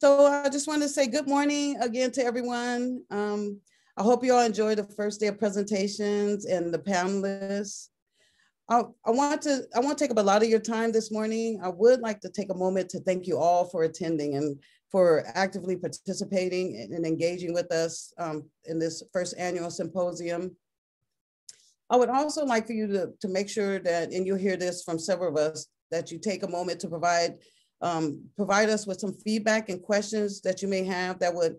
So I just want to say good morning again to everyone. Um, I hope you all enjoyed the first day of presentations and the panelists. I, I want to I want to take up a lot of your time this morning. I would like to take a moment to thank you all for attending and for actively participating and engaging with us um, in this first annual symposium. I would also like for you to, to make sure that, and you'll hear this from several of us, that you take a moment to provide um, provide us with some feedback and questions that you may have that would,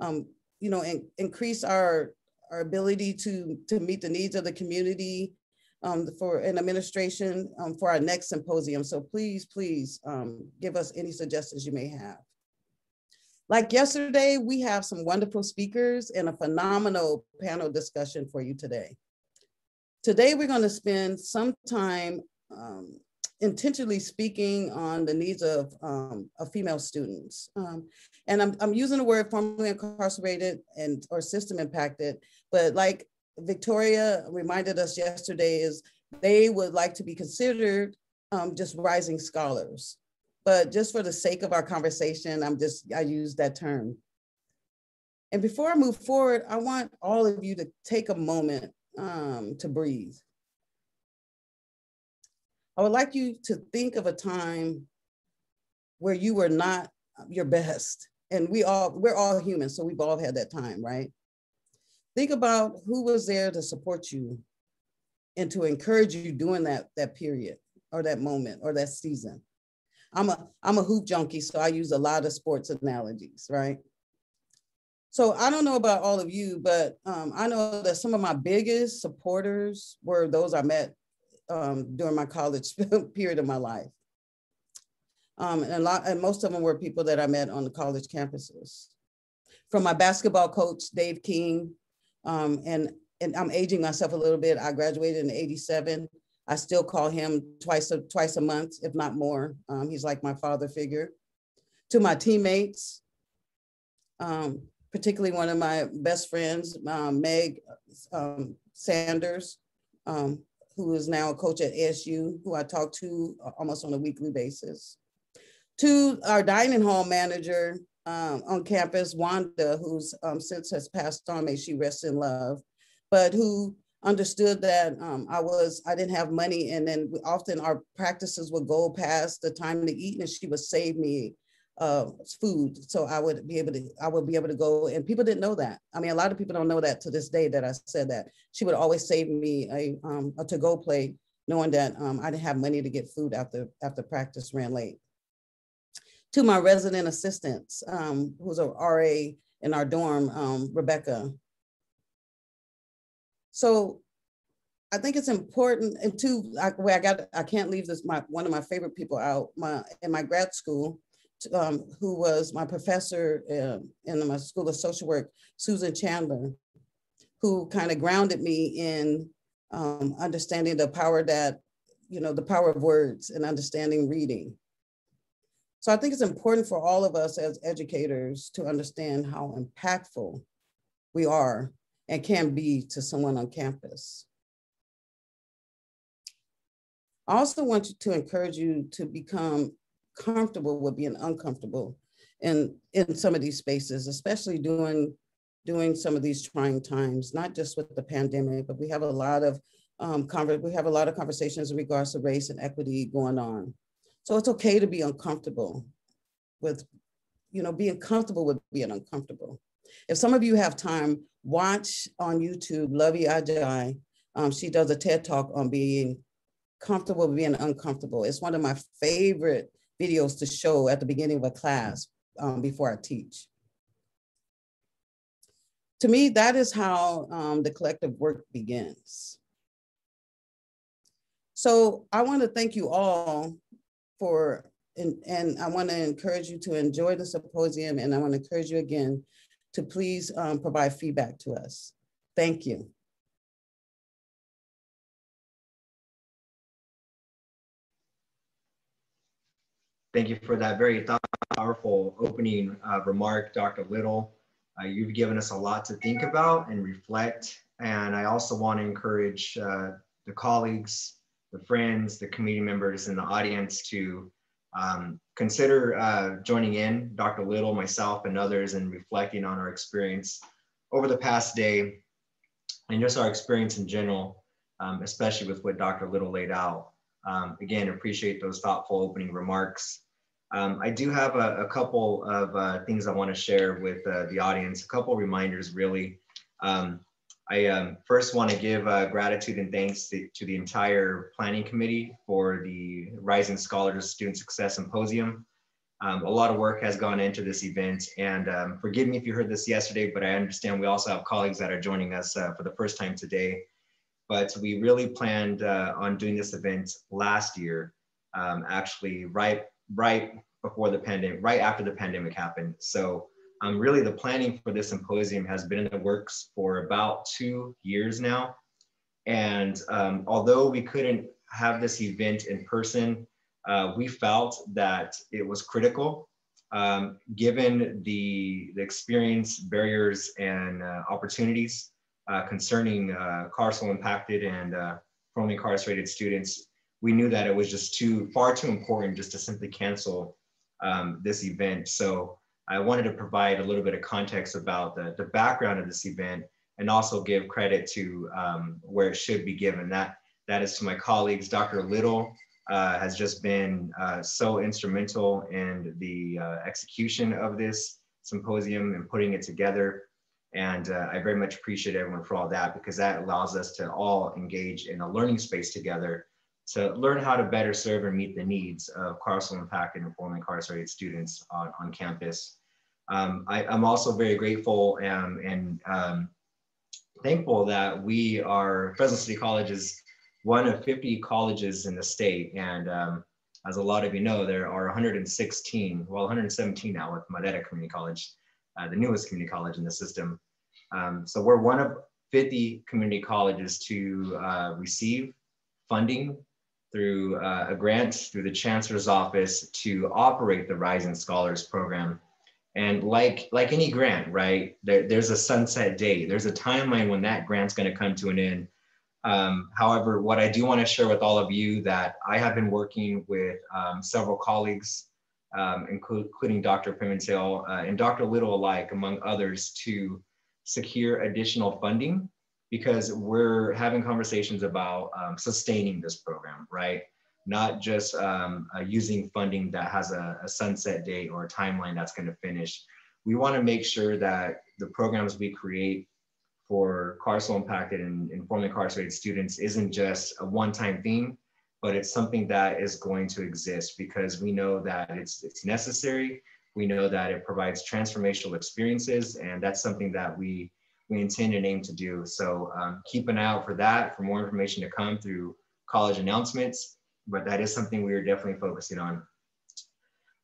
um, you know, in, increase our our ability to to meet the needs of the community um, for an administration um, for our next symposium. So please, please um, give us any suggestions you may have. Like yesterday, we have some wonderful speakers and a phenomenal panel discussion for you today. Today, we're going to spend some time um, intentionally speaking on the needs of, um, of female students. Um, and I'm, I'm using the word formerly incarcerated and or system impacted, but like Victoria reminded us yesterday is they would like to be considered um, just rising scholars. But just for the sake of our conversation, I'm just, I use that term. And before I move forward, I want all of you to take a moment um, to breathe. I would like you to think of a time where you were not your best. And we all, we're all human, so we've all had that time, right? Think about who was there to support you and to encourage you during that, that period or that moment or that season. I'm a, I'm a hoop junkie, so I use a lot of sports analogies, right? So I don't know about all of you, but um, I know that some of my biggest supporters were those I met um, during my college period of my life. Um, and a lot, and most of them were people that I met on the college campuses. From my basketball coach, Dave King, um, and, and I'm aging myself a little bit. I graduated in 87. I still call him twice a, twice a month, if not more. Um, he's like my father figure. To my teammates, um, particularly one of my best friends, um, Meg um, Sanders, um, who is now a coach at ASU, who I talk to almost on a weekly basis. To our dining hall manager um, on campus, Wanda, who's um, since has passed on, may she rest in love, but who understood that um, I was, I didn't have money. And then often our practices would go past the time to eat and she would save me uh, food. So I would be able to, I would be able to go and people didn't know that. I mean, a lot of people don't know that to this day that I said that. She would always save me a, um, a to-go plate knowing that um, I didn't have money to get food after, after practice ran late. To my resident assistants, um, who's a RA in our dorm, um, Rebecca. So I think it's important, and two, I, where I got, I can't leave this, my one of my favorite people out. My in my grad school, um, who was my professor uh, in my School of Social Work, Susan Chandler, who kind of grounded me in um, understanding the power that, you know, the power of words and understanding reading. So I think it's important for all of us as educators to understand how impactful we are and can be to someone on campus. I also want to encourage you to become comfortable with being uncomfortable in, in some of these spaces, especially during, during some of these trying times, not just with the pandemic, but we have a lot of um, we have a lot of conversations in regards to race and equity going on. So it's okay to be uncomfortable with, you know, being comfortable with being uncomfortable. If some of you have time, watch on YouTube, Luvvie Ajayi. Um, she does a TED talk on being comfortable being uncomfortable. It's one of my favorite videos to show at the beginning of a class um, before I teach. To me, that is how um, the collective work begins. So I want to thank you all for, and, and I want to encourage you to enjoy the symposium and I want to encourage you again to please um, provide feedback to us. Thank you. Thank you for that very powerful opening uh, remark, Dr. Little. Uh, you've given us a lot to think about and reflect. And I also want to encourage uh, the colleagues, the friends, the community members in the audience to Um, consider uh, joining in, Dr. Little, myself, and others, and reflecting on our experience over the past day and just our experience in general, um, especially with what Dr. Little laid out. Um, again, appreciate those thoughtful opening remarks. Um, I do have a, a couple of uh, things I want to share with uh, the audience, a couple reminders really. Um, I um, first want to give uh, gratitude and thanks to, to, the entire planning committee for the Rising Scholars Student Success Symposium. Um, a lot of work has gone into this event and um, forgive me if you heard this yesterday, but I understand we also have colleagues that are joining us uh, for the first time today. But we really planned uh, on doing this event last year, um, actually right, right before the pandemic, right after the pandemic happened. So um, really the planning for this symposium has been in the works for about two years now. And um, although we couldn't have this event in person, uh, we felt that it was critical um, given the, the experience, barriers, and uh, opportunities uh, concerning uh, carceral impacted and uh, formerly incarcerated students, we knew that it was just too far too important just to simply cancel um, this event. So I wanted to provide a little bit of context about the, the background of this event and also give credit to um, where it should be given. That, that is to my colleagues. Dr. Little uh, has just been uh, so instrumental in the uh, execution of this symposium and putting it together. And uh, I very much appreciate everyone for all that because that allows us to all engage in a learning space together to learn how to better serve and meet the needs of carceral impacted and formerly incarcerated students on, on campus. Um, I, am also very grateful and, and um, thankful that we are, Fresno City College is one of 50 colleges in the state. And um, as a lot of you know, there are 116, well, 117 now with Madera Community College, uh, the newest community college in the system. Um, so we're one of 50 community colleges to uh, receive funding through uh, a grant through the chancellor's office to operate the Rising Scholars Program. And like, like any grant, right, there, there's a sunset date. There's a timeline when that grant's gonna come to an end. Um, however, what I do wanna share with all of you that I have been working with um, several colleagues, um, including Dr. Pimentel uh, and Dr. Little alike, among others, to secure additional funding because we're having conversations about um, sustaining this program, right? Not just um, uh, using funding that has a, a, sunset date or a timeline that's going to finish. We want to make sure that the programs we create for carceral impacted and, and formerly incarcerated students isn't just a one-time thing, but it's something that is going to exist because we know that it's, it's necessary. We know that it provides transformational experiences, and that's something that we we intend and aim to do. So um, keep an eye out for that, for more information to come through college announcements, but that is something we are definitely focusing on.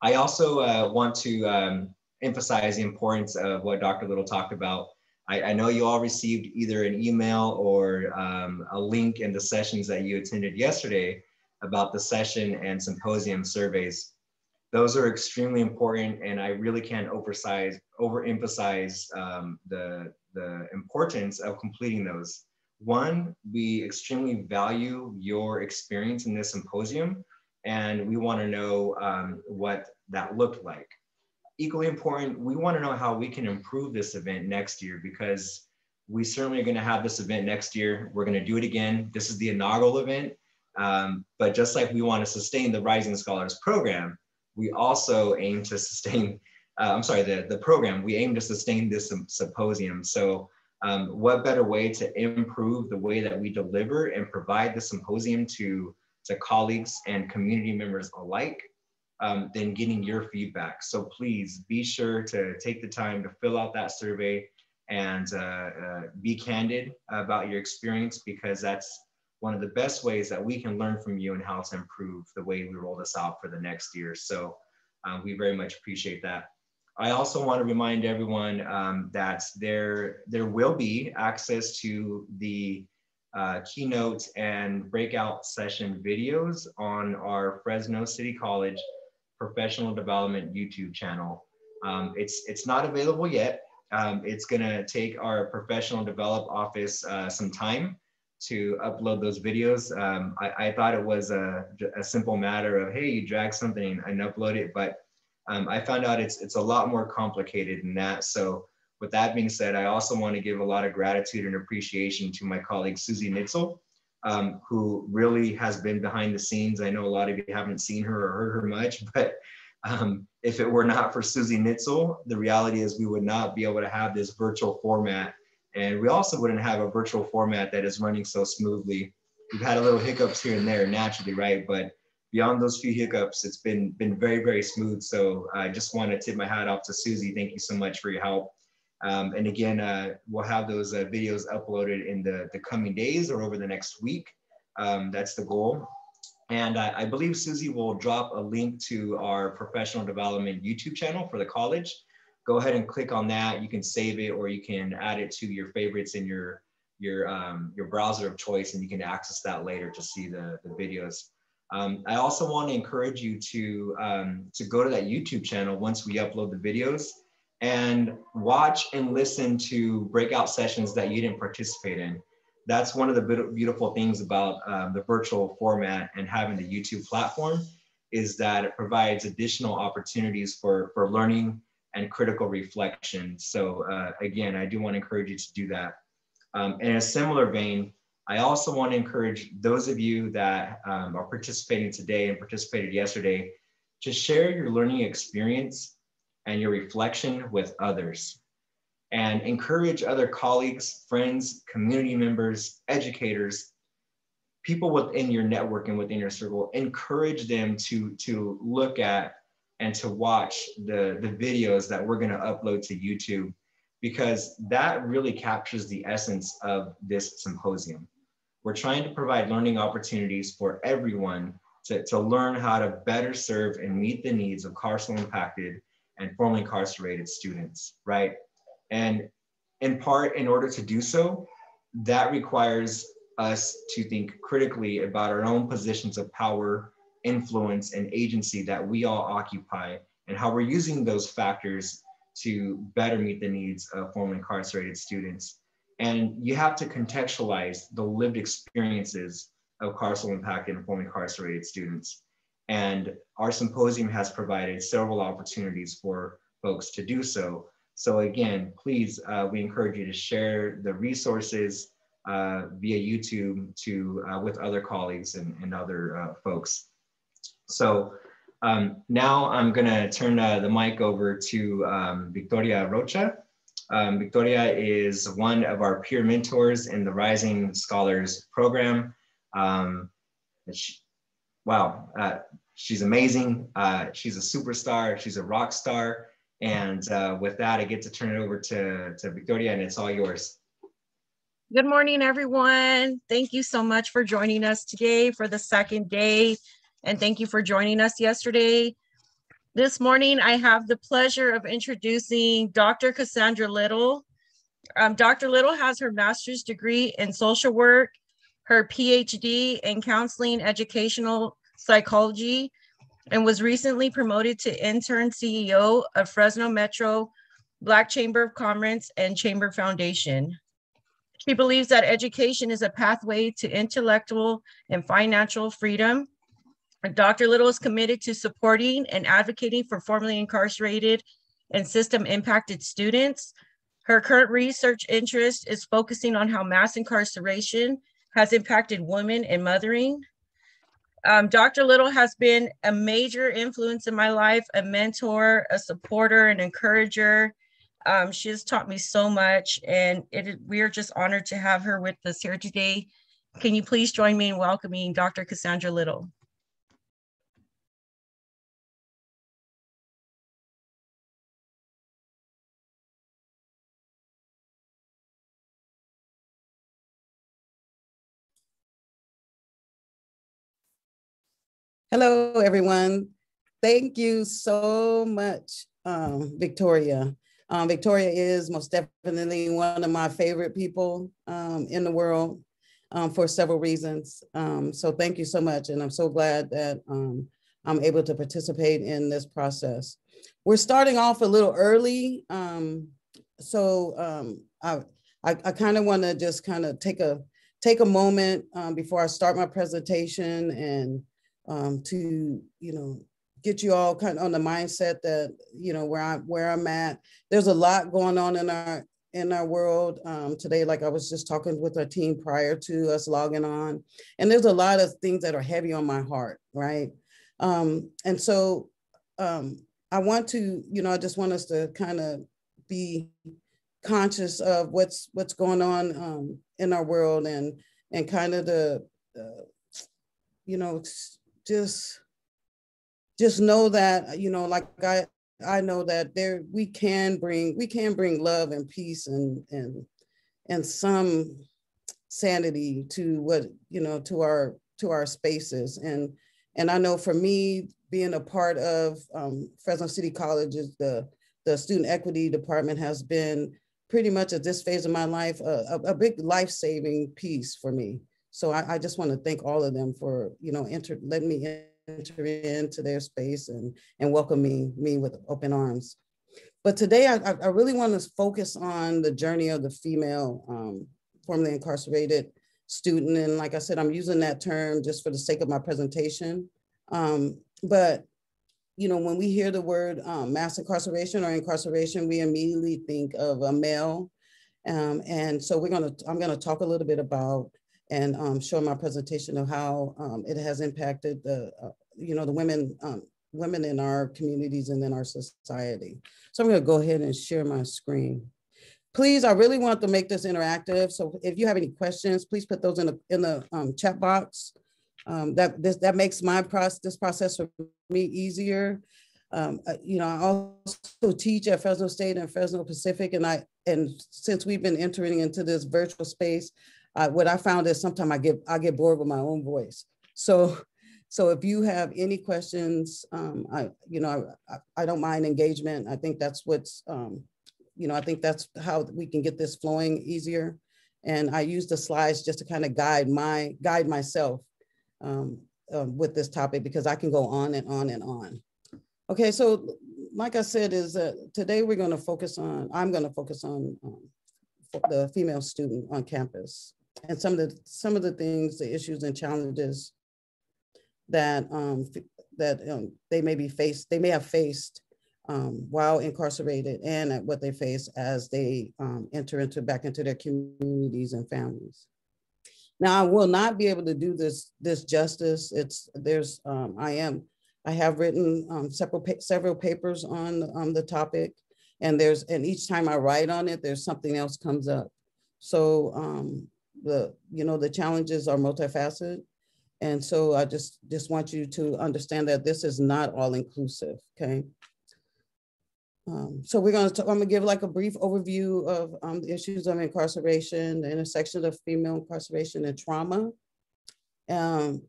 I also uh, want to um, emphasize the importance of what Dr. Little talked about. I, I know you all received either an email or um, a link in the sessions that you attended yesterday about the session and symposium surveys. Those are extremely important and I really can't oversize, overemphasize um, the, the importance of completing those. One, we extremely value your experience in this symposium, and we want to know um, what that looked like. Equally important, we want to know how we can improve this event next year because we certainly are going to have this event next year. We're going to do it again. This is the inaugural event. Um, but just like we want to sustain the Rising Scholars program, we also aim to sustain uh, I'm sorry, the, the program, we aim to sustain this symposium. So um, what better way to improve the way that we deliver and provide the symposium to, to colleagues and community members alike um, than getting your feedback. So please be sure to take the time to fill out that survey and uh, uh, be candid about your experience because that's one of the best ways that we can learn from you and how to improve the way we roll this out for the next year. So um, we very much appreciate that. I also want to remind everyone um, that there, there will be access to the uh, keynote and breakout session videos on our Fresno City College professional development YouTube channel. Um, it's, it's not available yet. Um, it's gonna take our professional develop office uh, some time to upload those videos. Um, I, I, thought it was a, a, simple matter of, hey, you drag something and upload it, but um, I found out it's, it's a lot more complicated than that. So with that being said, I also want to give a lot of gratitude and appreciation to my colleague, Susie Nitzel, um, who really has been behind the scenes. I know a lot of you haven't seen her or heard her much, but um, if it were not for Susie Nitzel, the reality is we would not be able to have this virtual format and we also wouldn't have a virtual format that is running so smoothly. We've had a little hiccups here and there naturally, right? But beyond those few hiccups, it's been been very, very smooth. So I just want to tip my hat off to Susie. Thank you so much for your help. Um, and again, uh, we'll have those uh, videos uploaded in the, the coming days or over the next week. Um, that's the goal. And I, I believe Susie will drop a link to our professional development YouTube channel for the college go ahead and click on that. You can save it or you can add it to your favorites in your your um, your browser of choice and you can access that later to see the, the videos. Um, I also want to encourage you to, um, to go to that YouTube channel once we upload the videos and watch and listen to breakout sessions that you didn't participate in. That's one of the beautiful things about um, the virtual format and having the YouTube platform is that it provides additional opportunities for, for learning and critical reflection. So uh, again, I do want to encourage you to do that. Um, in a similar vein, I also want to encourage those of you that um, are participating today and participated yesterday to share your learning experience and your reflection with others and encourage other colleagues, friends, community members, educators, people within your network and within your circle, encourage them to, to look at and to watch the, the videos that we're going to upload to YouTube because that really captures the essence of this symposium. We're trying to provide learning opportunities for everyone to, to learn how to better serve and meet the needs of carceral impacted and formerly incarcerated students, right? And in part, in order to do so, that requires us to think critically about our own positions of power influence and agency that we all occupy and how we're using those factors to better meet the needs of formerly incarcerated students. And you have to contextualize the lived experiences of carceral impacted and formerly incarcerated students. And our symposium has provided several opportunities for folks to do so. So again, please, uh, we encourage you to share the resources uh, via YouTube to uh, with other colleagues and, and other uh, folks. So um, now I'm gonna turn uh, the mic over to um, Victoria Rocha. Um, Victoria is one of our peer mentors in the Rising Scholars program. Um, she, wow, uh, she's amazing. Uh, she's a superstar, she's a rock star. And uh, with that, I get to turn it over to, to Victoria and it's all yours. Good morning, everyone. Thank you so much for joining us today for the second day and thank you for joining us yesterday. This morning, I have the pleasure of introducing Dr. Cassandra Little. Um, Dr. Little has her master's degree in social work, her PhD in counseling educational psychology, and was recently promoted to intern CEO of Fresno Metro Black Chamber of Commerce and Chamber Foundation. She believes that education is a pathway to intellectual and financial freedom Dr. Little is committed to supporting and advocating for formerly incarcerated and system impacted students. Her current research interest is focusing on how mass incarceration has impacted women and mothering. Um, Dr. Little has been a major influence in my life, a mentor, a supporter, an encourager. Um, she has taught me so much, and it, we are just honored to have her with us here today. Can you please join me in welcoming Dr. Cassandra Little? Hello, everyone. Thank you so much, um, Victoria. Um, Victoria is most definitely one of my favorite people um, in the world um, for several reasons. Um, so thank you so much. And I'm so glad that um, I'm able to participate in this process. We're starting off a little early. so I, I, I kind of want to just kind of take a take a moment before I start my presentation and um, to, you know, get you all kind of on the mindset that, you know, where I'm, where I'm at. There's a lot going on in our, in our world um, today, like I was just talking with our team prior to us logging on. And there's a lot of things that are heavy on my heart, right? Um, and so um, I want to, you know, I just want us to kind of be conscious of what's what's going on um, in our world and and kind of the, uh, you know, just just know that you know, like I I know that there we can bring we can bring love and peace and and and some sanity to what you know to our to our spaces and and I know for me being a part of um, Fresno City College's the the student equity department has been pretty much at this phase of my life a, a big life-saving piece for me. So I, I just want to thank all of them for you know enter letting me enter into their space and and welcoming me with open arms. But today I, I really want to focus on the journey of the female um, formerly incarcerated student. And like I said, I'm using that term just for the sake of my presentation. Um, but you know, when we hear the word um, mass incarceration or incarceration, we immediately think of a male. Um, and so we're gonna, I'm gonna talk a little bit about and um, show my presentation of how um, it has impacted the, uh, you know, the women, um, women in our communities and in our society. So I'm gonna go ahead and share my screen. Please, I really want to make this interactive. So if you have any questions, please put those in the, in the um, chat box um, that this that makes my process this process for me easier. Um, uh, you know, I also teach at Fresno State and Fresno Pacific, and I and since we've been entering into this virtual space, uh, what I found is sometimes I get I get bored with my own voice. So, so if you have any questions, um, I you know I, I don't mind engagement. I think that's what's um, you know I think that's how we can get this flowing easier. And I use the slides just to kind of guide my guide myself um, uh, with this topic because I can go on and on and on. Okay, so like I said, is that today we're going to focus on, I'm going to focus on um, the female student on campus and some of the some of the things, the issues and challenges that um, that um, they may be faced, they may have faced um, while incarcerated and what they face as they um, enter into back into their communities and families. Now I will not be able to do this this justice. It's there's um, I am I have written um, several several papers on the topic, and there's and each time I write on it, there's something else comes up. So um, the you know the challenges are multifaceted, and so I just just want you to understand that this is not all inclusive. Okay. Um, so we're going to, I'm going to give like a brief overview of um, the issues of incarceration, the intersection of female incarceration and trauma, um,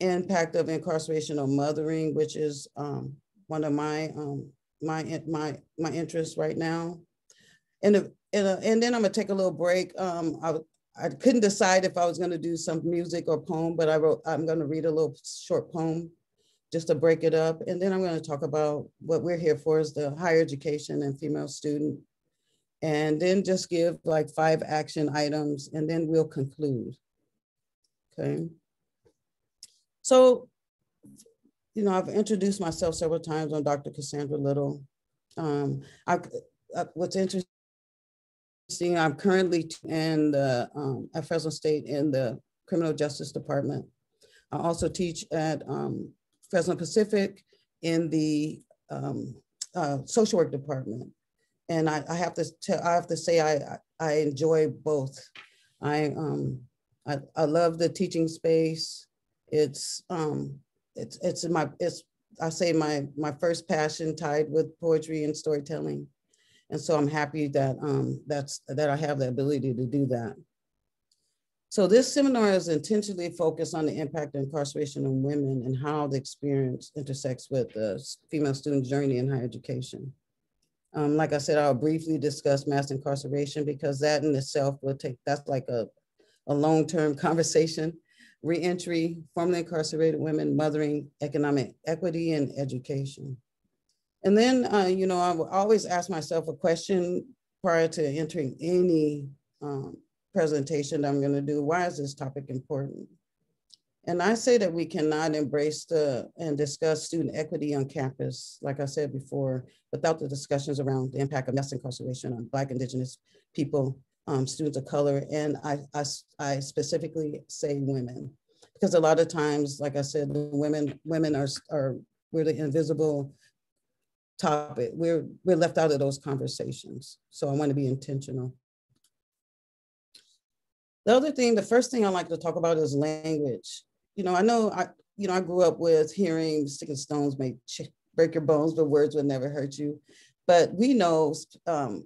impact of incarceration on mothering, which is um, one of my um, my my my interests right now, and and, uh, and then I'm going to take a little break. Um, I I couldn't decide if I was going to do some music or poem, but I wrote I'm going to read a little short poem just to break it up. And then I'm going to talk about what we're here for is the higher education and female student. And then just give like five action items and then we'll conclude. Okay. So, you know, I've introduced myself several times on Dr. Cassandra Little. Um, I, I, uh, what's interesting, I'm currently in the, um, at Fresno State in the Criminal Justice Department. I also teach at um, Fresno Pacific in the um, uh, social work department. And I, I have to I have to say I, I enjoy both. I, um, I, I love the teaching space. It's, um, it's, it's my, it's, I say my, my first passion tied with poetry and storytelling. And so I'm happy that, um, that's, that I have the ability to do that. So this seminar is intentionally focused on the impact of incarceration on women and how the experience intersects with the female student journey in higher education. Um, like I said, I'll briefly discuss mass incarceration because that in itself will take, that's like a, a long-term conversation. Reentry, formerly incarcerated women, mothering, economic equity, and education. And then, uh, you know, I will always ask myself a question prior to entering any um, presentation that I'm going to do, why is this topic important? And I say that we cannot embrace the and discuss student equity on campus, like I said before, without the discussions around the impact of mass incarceration on Black, Indigenous people, um, students of color, and I, I, I specifically say women, because a lot of times, like I said, women women are are we're the invisible topic. We're we're left out of those conversations. So I want to be intentional. The other thing, the first thing I like to talk about is language. You know, I know I, you know, I grew up with hearing sticking stones may break your bones, but words would never hurt you. But we know um,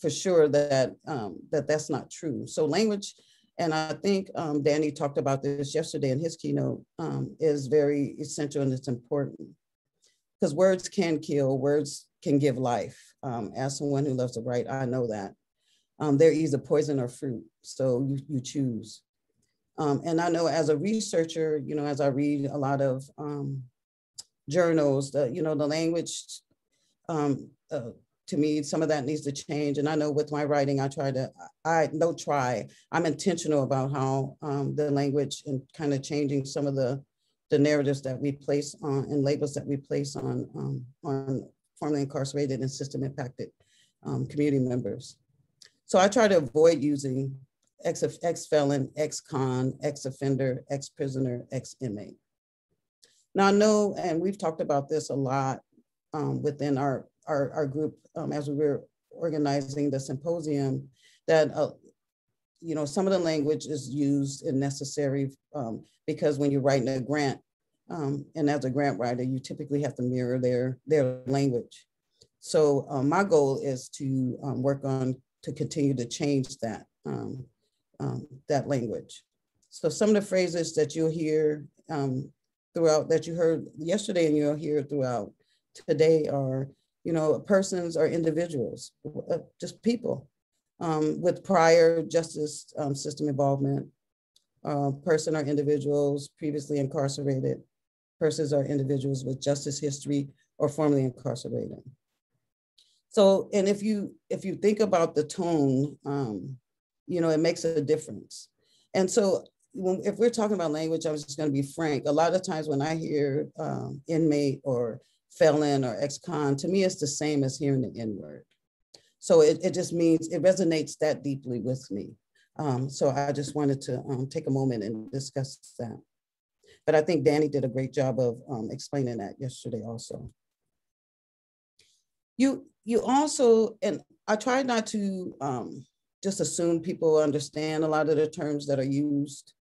for sure that um, that that's not true. So language, and I think um, Danny talked about this yesterday in his keynote, um, is very essential and it's important because words can kill, words can give life. Um, as someone who loves to write, I know that um, they're either poison or fruit. So you, you choose. Um, and I know as a researcher, you know, as I read a lot of um, journals, the, you know, the language, um, uh, to me, some of that needs to change. And I know with my writing, I try to, I no try, I'm intentional about how um, the language and kind of changing some of the, the narratives that we place on and labels that we place on, um, on formerly incarcerated and system impacted um, community members. So I try to avoid using ex, ex felon, ex con, ex offender, ex prisoner, ex inmate. Now I know, and we've talked about this a lot um, within our, our, our group um, as we were organizing the symposium, that uh, you know some of the language is used and necessary um, because when you're writing a grant, um, and as a grant writer, you typically have to mirror their their language. So um, my goal is to um, work on to continue to change that, um, um, that language. So some of the phrases that you'll hear throughout, that you heard yesterday and you'll hear throughout today are, you know, persons or individuals, uh, just people um, with prior justice um, system involvement, uh, person or individuals previously incarcerated, persons or individuals with justice history or formerly incarcerated. So, and if you if you think about the tone, um, you know, it makes a difference. And so, when, if we're talking about language, I'm just going to be frank. A lot of times when I hear um, inmate or felon or ex-con, to me, it's the same as hearing the N-word. So it, it just means it resonates that deeply with me. Um, so I just wanted to um, take a moment and discuss that. But I think Danny did a great job of um, explaining that yesterday also. You, you also, and I try not to um, just assume people understand a lot of the terms that are used,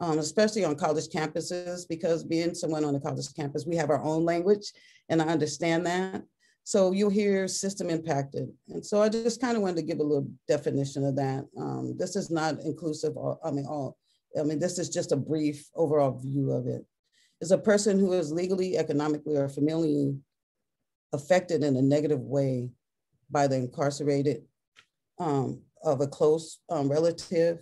um, especially on college campuses, because being someone on a college campus, we have our own language, and I understand that. So you'll hear system impacted. And so I just kind of wanted to give a little definition of that. Um, this is not inclusive, I mean, all, I mean, this is just a brief overall view of it. Is a person who is legally, economically, or familially affected in a negative way by the incarcerated um, of a close um, relative.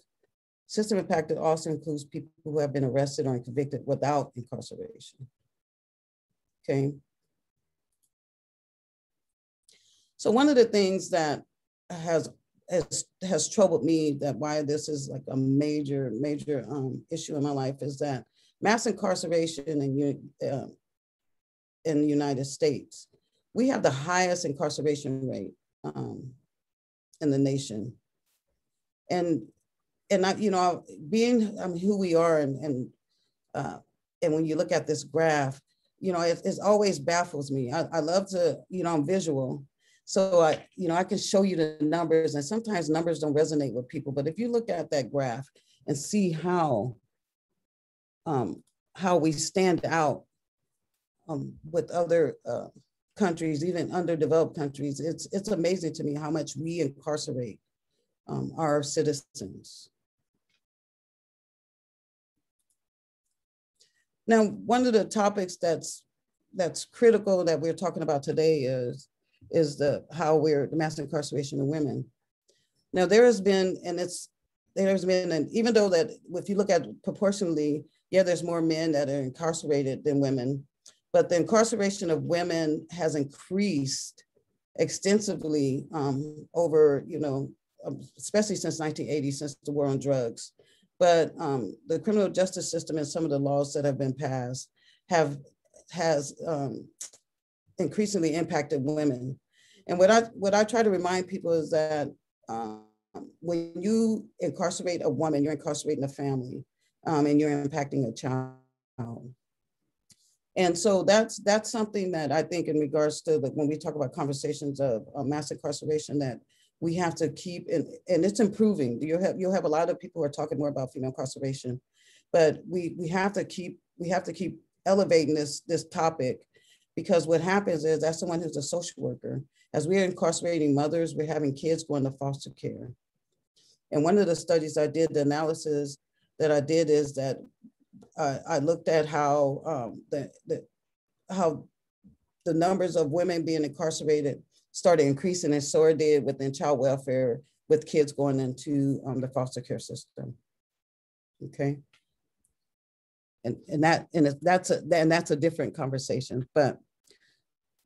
System impacted also includes people who have been arrested or convicted without incarceration. Okay. So one of the things that has has has troubled me that why this is like a major major um, issue in my life is that mass incarceration in uh, in the United States we have the highest incarceration rate um, in the nation. And and I, you know, being um, who we are, and and uh, and when you look at this graph, you know, it, it always baffles me. I, I love to, you know, I'm visual, so I, you know, I can show you the numbers, and sometimes numbers don't resonate with people. But if you look at that graph and see how um, how we stand out um, with other uh, countries, even underdeveloped countries, it's, it's amazing to me how much we incarcerate um, our citizens. Now, one of the topics that's that's critical that we're talking about today is is the how we're the mass incarceration of women. Now, there has been, and it's there's been, and even though that if you look at proportionally, yeah, there's more men that are incarcerated than women, but the incarceration of women has increased extensively um, over, you know, um, especially since 1980, since the war on drugs. But um, the criminal justice system and some of the laws that have been passed have has um, increasingly impacted women. And what I what I try to remind people is that um, when you incarcerate a woman, you're incarcerating a family, um, and you're impacting a child. And so that's that's something that I think in regards to the, when we talk about conversations of, of mass incarceration that we have to keep and, and it's improving. You'll have you'll have a lot of people who are talking more about female incarceration, but we we have to keep we have to keep elevating this this topic because what happens is that's someone who's a social worker. As we're incarcerating mothers, we're having kids going to foster care. And one of the studies I did, the analysis that I did is that uh, I looked at how um, the, the how the numbers of women being incarcerated started increasing, and so did within child welfare with kids going into um, the foster care system. Okay, and and that and that's a and that's a different conversation, but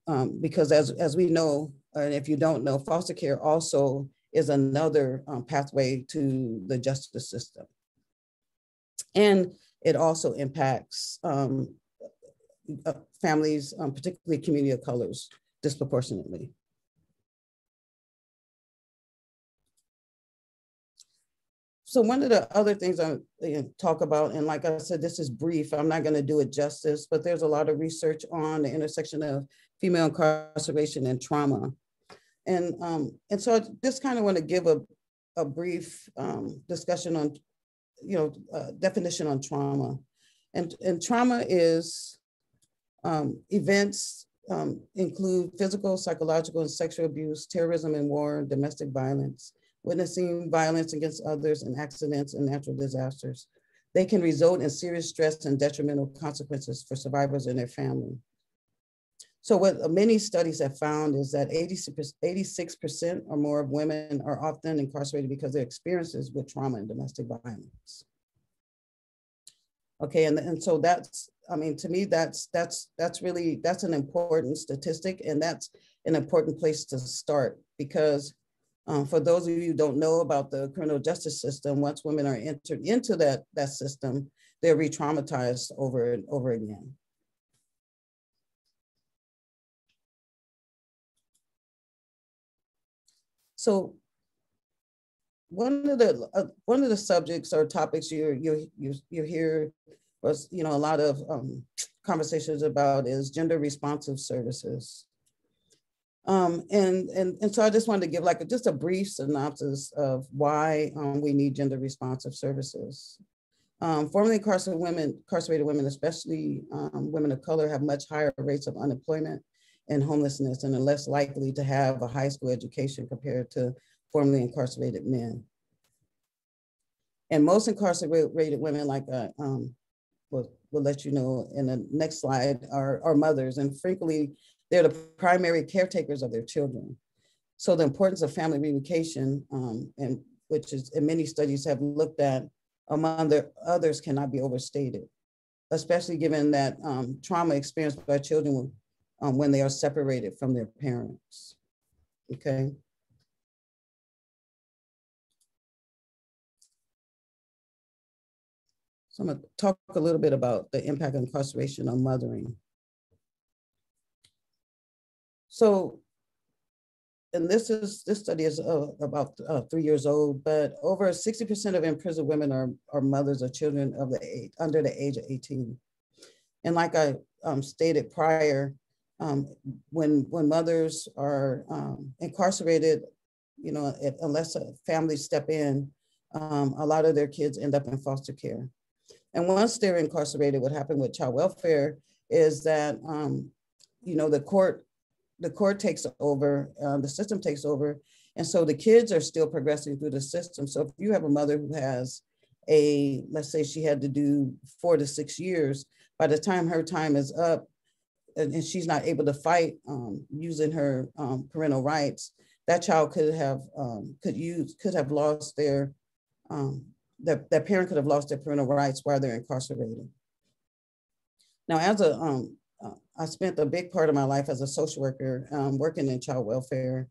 um, because as as we know, and if you don't know, foster care also is another um, pathway to the justice system. And it also impacts um, uh, families, um, particularly community of colors, disproportionately. So one of the other things I talk about, and like I said, this is brief, I'm not gonna do it justice, but there's a lot of research on the intersection of female incarceration and trauma. And, um, and so I just kind of want to give a, a brief um, discussion on, you know, uh, definition on trauma. And, and trauma is um, events um, include physical, psychological, and sexual abuse, terrorism and war, domestic violence, witnessing violence against others and accidents and natural disasters. They can result in serious stress and detrimental consequences for survivors and their family. So what many studies have found is that 86% or more of women are often incarcerated because of their experiences with trauma and domestic violence. Okay, and, and so that's, I mean, to me, that's that's that's really, that's an important statistic and that's an important place to start because um, for those of you who don't know about the criminal justice system, once women are entered into that, that system, they're re-traumatized over and over again. So one of the uh, one of the subjects or topics you you you you hear was you know a lot of um, conversations about is gender responsive services. Um, and, and, and so I just wanted to give like a, just a brief synopsis of why um, we need gender responsive services. Um, formerly incarcerated women, incarcerated women, especially um, women of color, have much higher rates of unemployment and homelessness and are less likely to have a high school education compared to formerly incarcerated men. And most incarcerated women, like uh, um, we'll, we'll let you know in the next slide, are, are mothers. And frequently, they're the primary caretakers of their children. So the importance of family reunification, um, and which is, and many studies have looked at among the others cannot be overstated, especially given that um, trauma experienced by children um, when they are separated from their parents. Okay. So I'm going to talk a little bit about the impact of incarceration on mothering. So, and this is this study is uh, about uh, three years old, but over 60% of imprisoned women are, are mothers of children of the under the age of 18. And like I um, stated prior, um, when when mothers are um, incarcerated, you know, if, unless families step in, um, a lot of their kids end up in foster care. And once they're incarcerated, what happened with child welfare is that, um, you know, the court the court takes over, uh, the system takes over, and so the kids are still progressing through the system. So if you have a mother who has a, let's say she had to do four to six years, by the time her time is up, and, she's not able to fight um, using her um, parental rights, that child could have um, could use could have lost their um, that that parent could have lost their parental rights while they're incarcerated. Now, as a um, I spent a big part of my life as a social worker um, working in child welfare,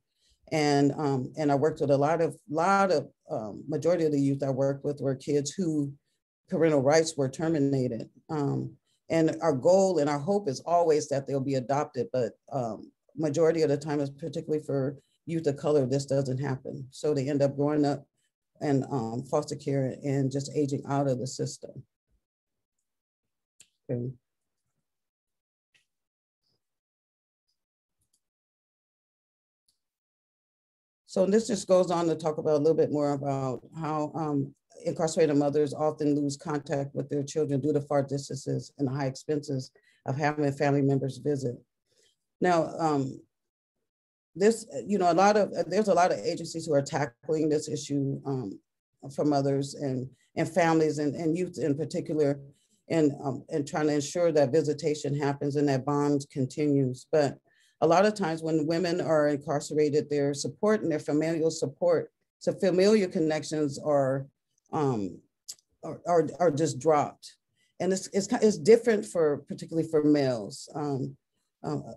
And, um, and I worked with a lot of, lot of, um, majority of the youth I worked with were kids who parental rights were terminated. Um, and our goal and our hope is always that they'll be adopted, but um, majority of the time, is particularly for youth of color, this doesn't happen. So they end up growing up in um, foster care and just aging out of the system. Okay. So this just goes on to talk about a little bit more about how um, incarcerated mothers often lose contact with their children due to far distances and the high expenses of having family members visit. Now, um, this, you know, a lot of, there's a lot of agencies who are tackling this issue um, for mothers and, and families and, and youth in particular, and, um, and trying to ensure that visitation happens and that bonds continues. But a lot of times when women are incarcerated, their support and their familial support, so familial connections are um, are, are, are just dropped. And it's, it's, it's different for, particularly for males. Um, uh,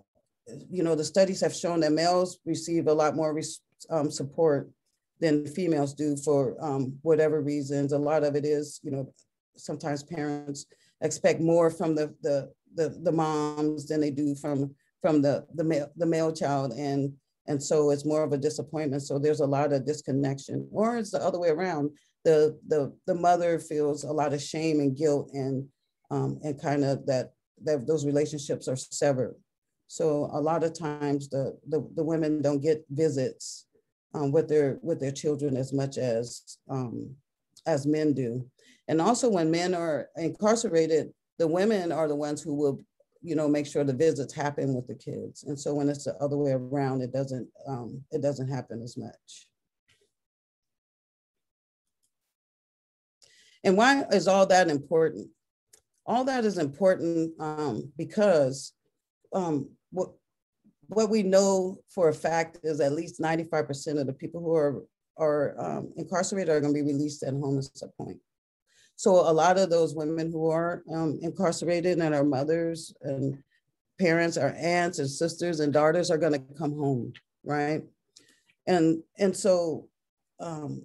you know, the studies have shown that males receive a lot more um, support than females do for um, whatever reasons. A lot of it is, you know, sometimes parents expect more from the, the, the, the moms than they do from, from the, the, male, the male child. And, and so it's more of a disappointment. So there's a lot of disconnection or it's the other way around the the the mother feels a lot of shame and guilt and um, and kind of that that those relationships are severed. So a lot of times the the, the women don't get visits um, with their with their children as much as um, as men do. And also when men are incarcerated, the women are the ones who will you know make sure the visits happen with the kids. And so when it's the other way around, it doesn't um, it doesn't happen as much. And why is all that important? All that is important um, because um, what, what we know for a fact is at least 95% of the people who are, are um, incarcerated are going to be released at home at some point. So a lot of those women who are um, incarcerated and our mothers and parents, our aunts and sisters and daughters are going to come home, right? And and so um,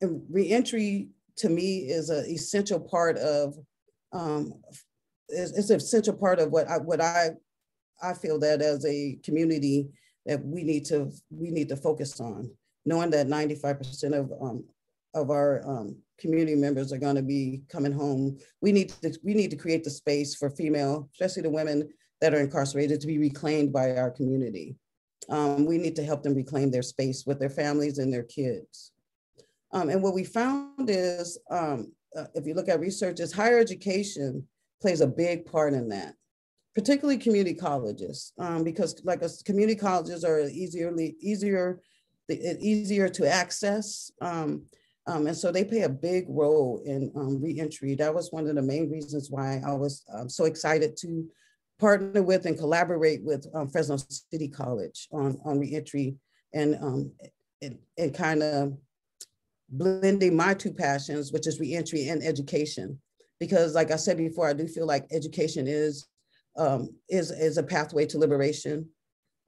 reentry to me is an essential part of um, it's, it's, an essential part of what I what I I feel that as a community that we need to we need to focus on, knowing that 95% of um, of our um, community members are going to be coming home. We need to we need to create the space for female, especially the women that are incarcerated, to be reclaimed by our community. Um, we need to help them reclaim their space with their families and their kids. Um, and what we found is, um, uh, if you look at research, is higher education plays a big part in that, particularly community colleges, um, because like us, community colleges are easierly easier, easier to access. Um, um, and so they play a big role in um, reentry. That was one of the main reasons why I was so excited to partner with and collaborate with Fresno City College on, on reentry and, and, and kind of blending my two passions, which is reentry and education. Because like I said before, I do feel like education is, um, is, is a pathway to liberation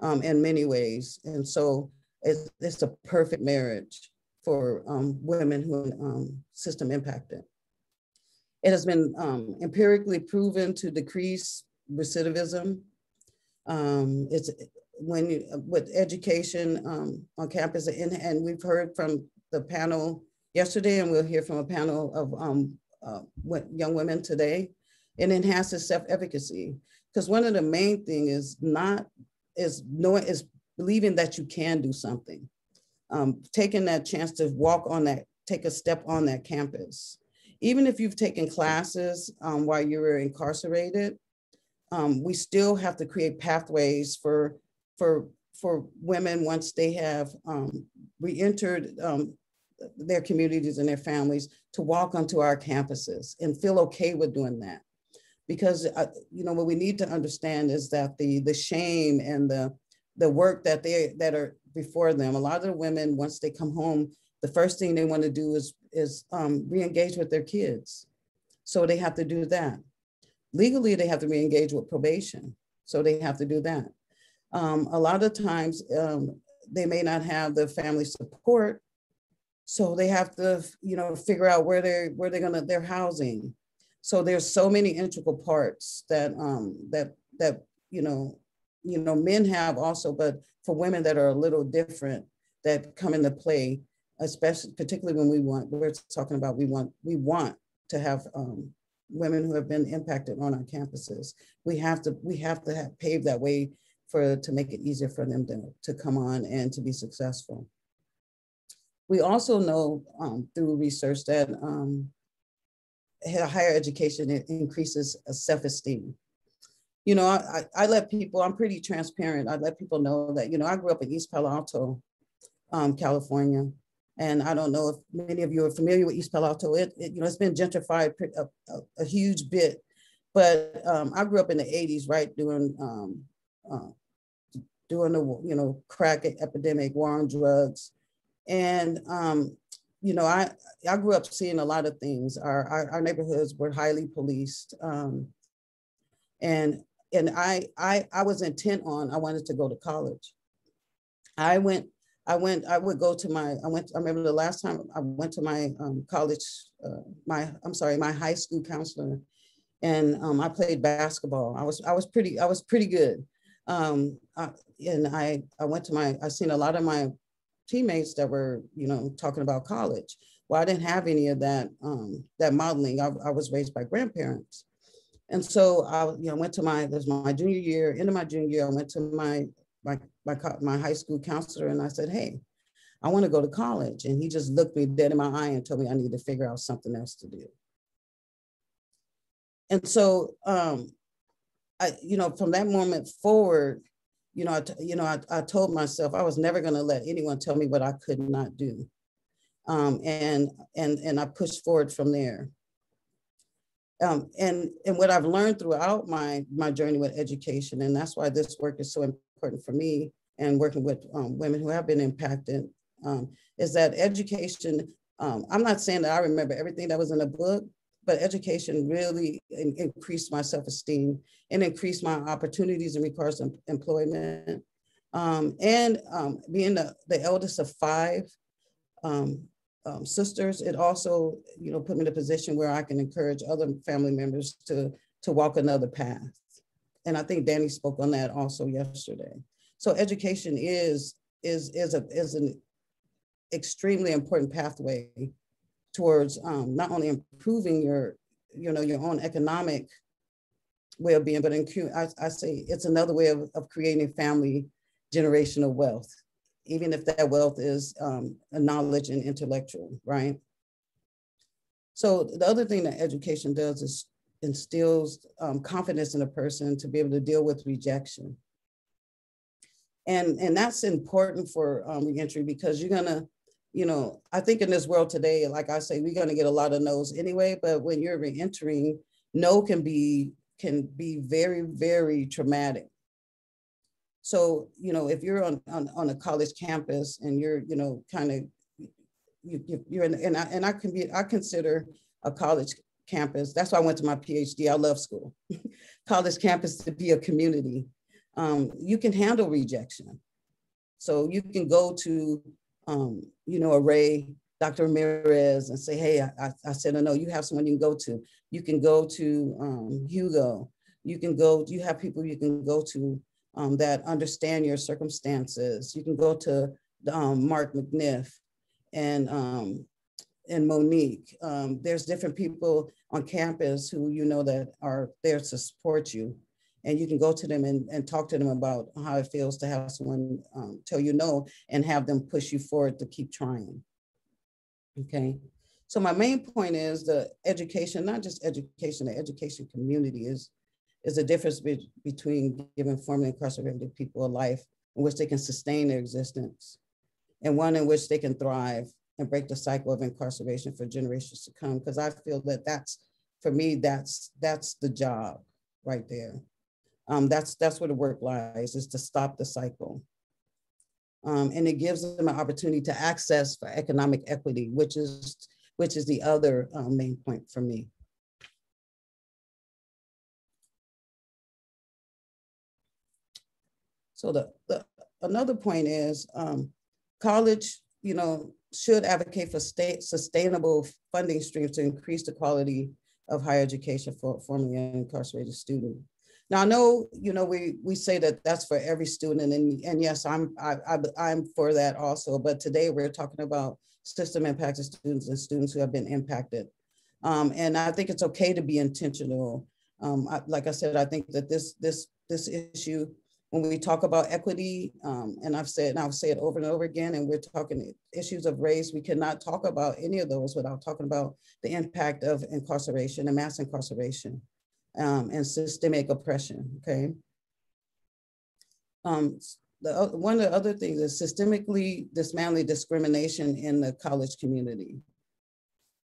um, in many ways. And so it's, it's a perfect marriage for um, women who um, system impacted. It has been um, empirically proven to decrease recidivism. Um, it's when you, with education um, on campus, and, and we've heard from the panel yesterday, and we'll hear from a panel of um, uh, young women today. It enhances self-efficacy because one of the main thing is not is knowing is believing that you can do something, um, taking that chance to walk on that, take a step on that campus. Even if you've taken classes um, while you were incarcerated, um, we still have to create pathways for for for women once they have um, re-entered um, their communities and their families to walk onto our campuses and feel okay with doing that. Because uh, you know what we need to understand is that the the shame and the the work that they that are before them. A lot of the women once they come home, the first thing they want to do is is um, re-engage with their kids. So they have to do that. Legally, they have to re-engage with probation. So they have to do that. Um, a lot of times, um, they may not have the family support. So they have to, you know, figure out where they're where they're gonna their housing. So there's so many integral parts that um that that you know, you know, men have also, but for women that are a little different that come into play, especially particularly when we want, we're talking about we want, we want to have um, women who have been impacted on our campuses. We have to, we have to have pave that way for to make it easier for them to, to come on and to be successful. We also know um, through research that um, higher education increases self-esteem you know, I, I let people, I'm pretty transparent. I let people know that, you know, I grew up in East Palo Alto, um, California. And I don't know if many of you are familiar with East Palo Alto. It, it you know, it's been gentrified a, a, a huge bit. But um, I grew up in the 80s, right, during, um, uh, during the, you know, crack epidemic, war on drugs. And, um, you know, I, I grew up seeing a lot of things. Our, our, our neighborhoods were highly policed. Um, and and I, I, I was intent on, I wanted to go to college. I went, I went, I would go to my, I went, I remember the last time I went to my um, college, uh, my, I'm sorry, my high school counselor and um, I played basketball. I was, I was pretty, I was pretty good. Um, I, and I, I went to my, I seen a lot of my teammates that were, you know, talking about college. Well, I didn't have any of that, um, that modeling. I, I was raised by grandparents. And so I you know, went to my, this my junior year, into my junior year, I went to my, my, my, my high school counselor and I said, hey, I want to go to college. And he just looked me dead in my eye and told me I need to figure out something else to do. And so, um, I, you know, from that moment forward, you know, I, you know, I, I told myself I was never going to let anyone tell me what I could not do. Um, and, and, and I pushed forward from there. Um, and, and what I've learned throughout my, my journey with education, and that's why this work is so important for me and working with um, women who have been impacted, um, is that education, um, I'm not saying that I remember everything that was in the book, but education really in, increased my self-esteem and increased my opportunities in regards to employment. Um, and um, being the, the eldest of five, um, um, sisters, it also, you know, put me in a position where I can encourage other family members to, to walk another path. And I think Danny spoke on that also yesterday. So education is, is, is, a, is an extremely important pathway towards um, not only improving your, you know, your own economic well-being, but in, I, I say it's another way of, of creating family generational wealth even if that wealth is um, knowledge and intellectual, right? So the other thing that education does is instills um, confidence in a person to be able to deal with rejection. And, and that's important for um, reentry because you're gonna, you know, I think in this world today, like I say, we're gonna get a lot of no's anyway, but when you're reentering, no can be, can be very, very traumatic. So, you know, if you're on, on, on a college campus and you're, you know, kind of, you, you're in, and I, and I can be, I consider a college campus, that's why I went to my PhD, I love school. college campus to be a community. Um, you can handle rejection. So you can go to, um, you know, a Ray, Dr. Ramirez and say, hey, I, I said, no, no, you have someone you can go to. You can go to um, Hugo. You can go, you have people you can go to um, that understand your circumstances. You can go to um, Mark McNiff and, um, and Monique. Um, there's different people on campus who you know that are there to support you. And you can go to them and, and talk to them about how it feels to have someone um, tell you no and have them push you forward to keep trying. Okay. So my main point is the education, not just education, the education community is is the difference be between giving formerly incarcerated people a life in which they can sustain their existence and one in which they can thrive and break the cycle of incarceration for generations to come. Because I feel that that's, for me, that's, that's the job right there. Um, that's, that's where the work lies, is to stop the cycle. Um, and it gives them an opportunity to access for economic equity, which is, which is the other um, main point for me. So the, the another point is um, college, you know, should advocate for state sustainable funding streams to increase the quality of higher education for formerly incarcerated students. Now I know, you know, we we say that that's for every student, and and yes, I'm I, I am for that also. But today we're talking about system impacted students and students who have been impacted, um, and I think it's okay to be intentional. Um, I, like I said, I think that this this this issue when we talk about equity, um, and I've said, and I'll say it over and over again, and we're talking issues of race, we cannot talk about any of those without talking about the impact of incarceration and mass incarceration um, and systemic oppression, okay? Um, the, one of the other things is systemically dismantling discrimination in the college community.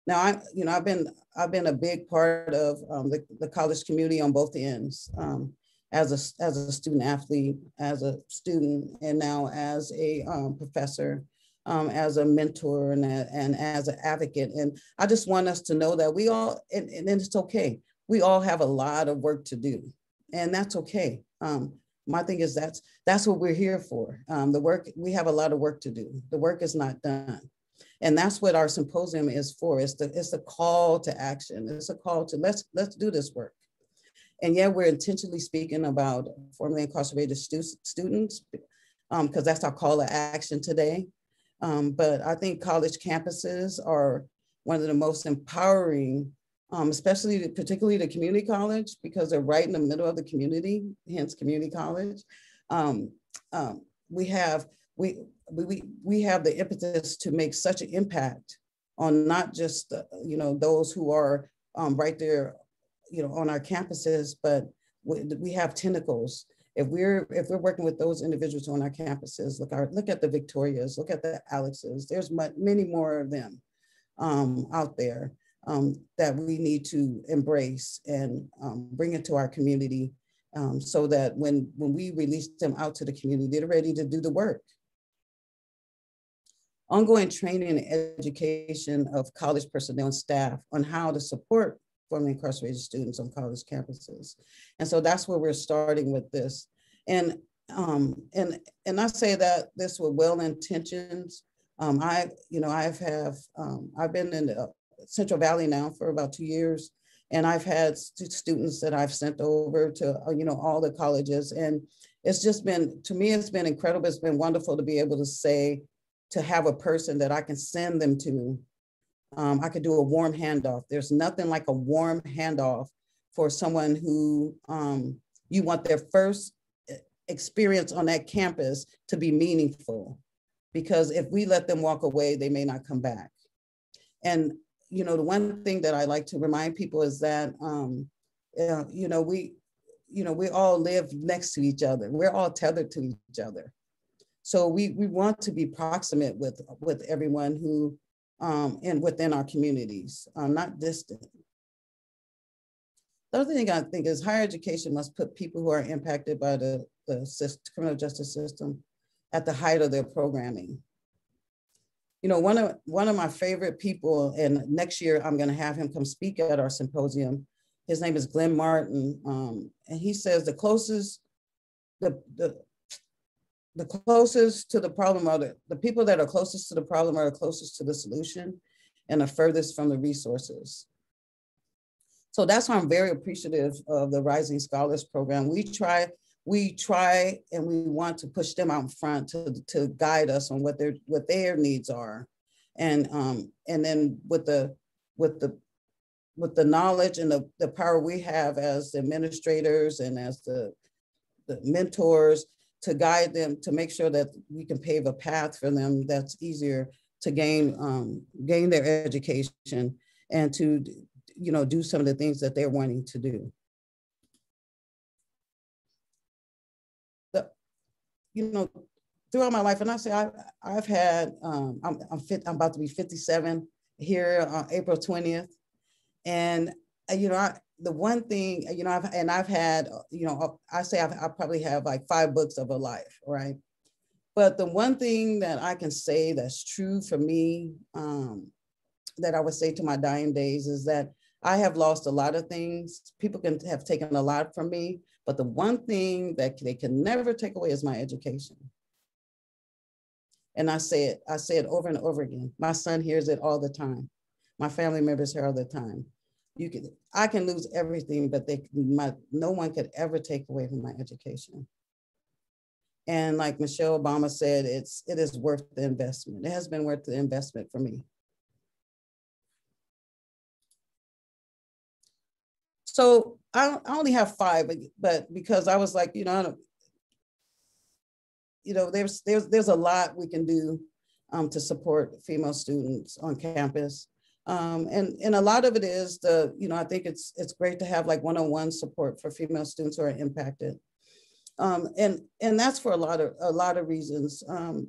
Now, I, you know, I've been, I've been a big part of um, the, the college community on both ends. Um, as a, as a student athlete, as a student, and now as a um, professor, um, as a mentor and, a, and as an advocate. And I just want us to know that we all, and, and it's okay, we all have a lot of work to do, and that's okay. Um, my thing is that's that's what we're here for. Um, the work we have a lot of work to do. The work is not done, and that's what our symposium is for. It's the it's a call to action. It's a call to let's let's do this work. And yet we're intentionally speaking about formerly incarcerated stu students because um, that's our call to action today. Um, but I think college campuses are one of the most empowering, um, especially the, particularly the community college because they're right in the middle of the community, hence community college. Um, um, we have we, we, we have the impetus to make such an impact on not just the, you know those who are um, right there you know, on our campuses, but we, we have tentacles. If we're if we're working with those individuals on our campuses, look our look at the Victorias, look at the Alexes. There's many more of them um, out there um, that we need to embrace and um, bring into our community, um, so that when when we release them out to the community, they're ready to do the work ongoing training and education of college personnel and staff on how to support formerly incarcerated students on college campuses. And so that's where we're starting with this. And um, and and I say that this with well intentions. Um, I you know I've have um, I've been in the Central Valley now for about two years, and I've had st students that I've sent over to uh, you know all the colleges, and it's just been to me it's been incredible. It's been wonderful to be able to say to have a person that I can send them to um, I could do a warm handoff. There's nothing like a warm handoff for someone who um, you want their first experience on that campus to be meaningful. Because if we let them walk away, they may not come back. And you know, the one thing that I like to remind people is that um, you know we you know we all live next to each other. We're all tethered to each other. So we we want to be proximate with with everyone who um, and within our communities, uh, not distant. The other thing I think is higher education must put people who are impacted by the, the system, criminal justice system at the height of their programming. You know, one of, one of my favorite people, and next year I'm gonna have him come speak at our symposium. His name is Glenn Martin, um, and he says the closest, the, the, the closest to the problem are the, the people that are closest to the problem are the closest to the solution and the furthest from the resources. So that's why I'm very appreciative of the Rising Scholars Program. We try, we try and we want to push them out in front to, to guide us on what their what their needs are. And um, and then with the with the with the knowledge and the, the power we have as administrators and as the, the mentors to guide them to make sure that we can pave a path for them that's easier to gain um, gain their education and to you know do some of the things that they're wanting to do. The, you know, throughout my life, and I say I, I've had um, I'm I'm, fit, I'm about to be 57 here on April 20th, and uh, Uh, you know I the one thing, you know, I've, and I've had, uh, you know, uh, I say I've, I probably have like five books of a life, right? But the one thing that I can say that's true for me, um, that I would say to my dying days is that I have lost a lot of things. People can have taken a lot from me, but the one thing that they can never take away is my education. And I say it, I say it over and over again. My son hears it all the time. My family members hear all the time. You can, I can lose everything, but they, my, no one could ever take away from my education. And like Michelle Obama said, it's it is worth the investment. It has been worth the investment for me. So I, I only have five, but, but because I was like, you know, you know, there's there's there's a lot we can do um, to support female students on campus. Um, and, and a lot of it is the, you know, I think it's it's great to have like one-on-one support for female students who are impacted. Um, and and that's for a lot of a lot of reasons. Um,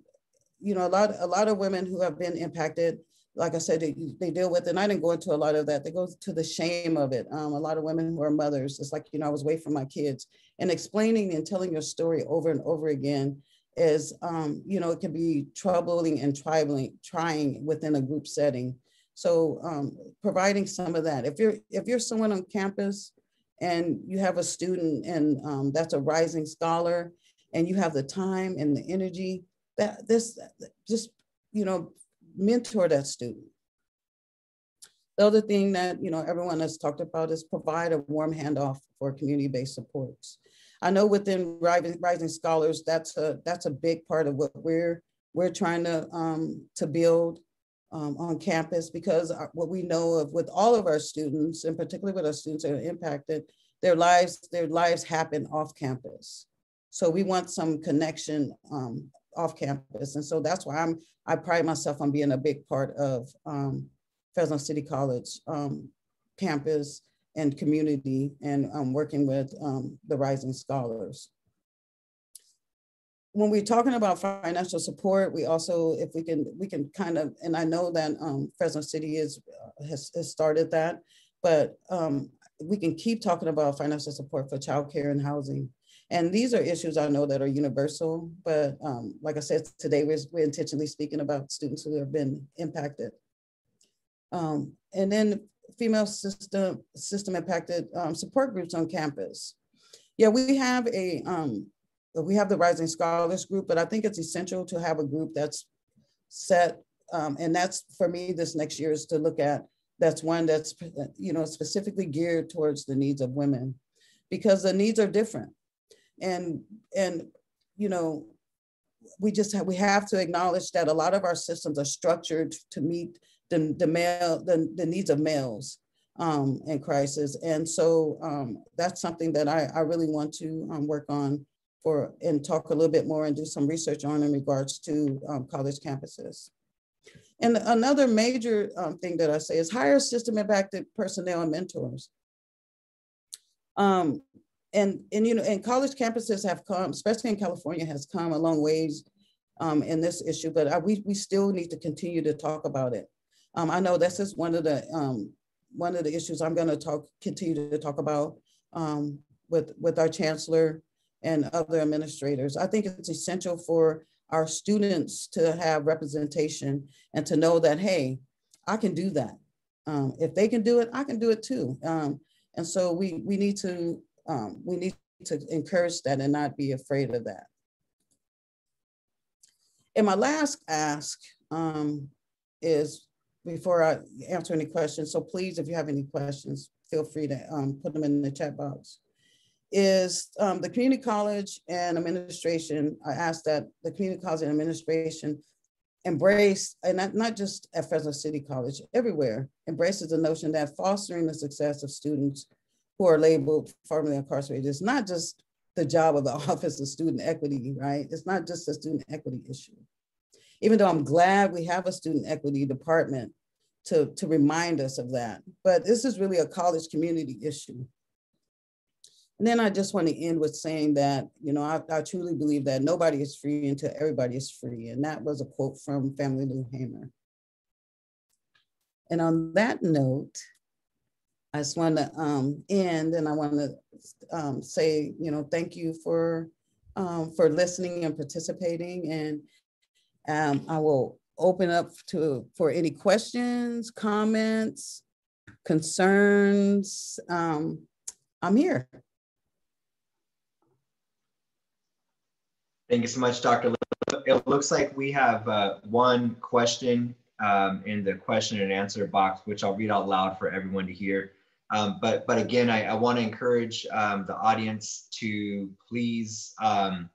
you know, a lot a lot of women who have been impacted, like I said, they, they deal with, and I didn't go into a lot of that. They go to the shame of it. Um, a lot of women who are mothers, it's like you know, I was away from my kids, and explaining and telling your story over and over again is, um, you know, it can be troubling and trying trying within a group setting. So um, providing some of that. If you're if you're someone on campus and you have a student and um, that's a rising scholar and you have the time and the energy that this just you know mentor that student. The other thing that you know everyone has talked about is provide a warm handoff for community-based supports. I know within rising, rising scholars that's a that's a big part of what we're we're trying to um, to build um, on campus because what we know of with all of our students, and particularly with our students that are impacted, their lives their lives happen off campus. So we want some connection um, off campus, and so that's why I'm I pride myself on being a big part of um, Fresno City College um, campus and community, and um, working with um, the rising scholars when we're talking about financial support, we also, if we can, we can kind of, and I know that um, Fresno City is uh, has, has, started that, but um, we can keep talking about financial support for childcare and housing. And these are issues I know that are universal, but um, like I said, today we're, we're, intentionally speaking about students who have been impacted. Um, and then female system, system impacted um, support groups on campus. Yeah, we have a, um, we have the Rising Scholars group, but I think it's essential to have a group that's set, um, and that's for me this next year is to look at, that's one that's, you know, specifically geared towards the needs of women because the needs are different. And, and, you know, we just have, we have to acknowledge that a lot of our systems are structured to meet the, the male, the, the needs of males um, in crisis. And so um, that's something that I, I really want to um, work on for and talk a little bit more and do some research on in regards to um, college campuses. And another major um, thing that I say is hire system impacted personnel and mentors. Um, and, and, you know, and college campuses have come, especially in California, has come a long ways um, in this issue, but I, we, we still need to continue to talk about it. Um, I know this is one of the, um, one of the issues I'm gonna talk, continue to talk about with, with our chancellor and other administrators. I think it's essential for our students to have representation and to know that, hey, I can do that. Um, if they can do it, I can do it too. Um, and so we, we need to um, we need to encourage that and not be afraid of that. And my last ask um, is before I answer any questions, so please, if you have any questions, feel free to um, put them in the chat box is um, the community college and administration. I ask that the community college and administration embrace, and not, not just at Fresno City College, everywhere, embraces the notion that fostering the success of students who are labeled formerly incarcerated is not just the job of the Office of Student Equity, right? It's not just a student equity issue. Even though I'm glad we have a student equity department to, to remind us of that, but this is really a college community issue. And then I just want to end with saying that, you know, I, I, truly believe that nobody is free until everybody is free. And that was a quote from Fannie Lou Hamer. And on that note, I just want to um, end and I want to um, say, you know, thank you for um, for listening and participating. And um, I will open up to for any questions, comments, concerns. Um, I'm here. Thank you so much, Dr. Little. It looks like we have uh, one question um, in the question and answer box, which I'll read out loud for everyone to hear. Um, but but again, I, I want to encourage um, the audience to please, um,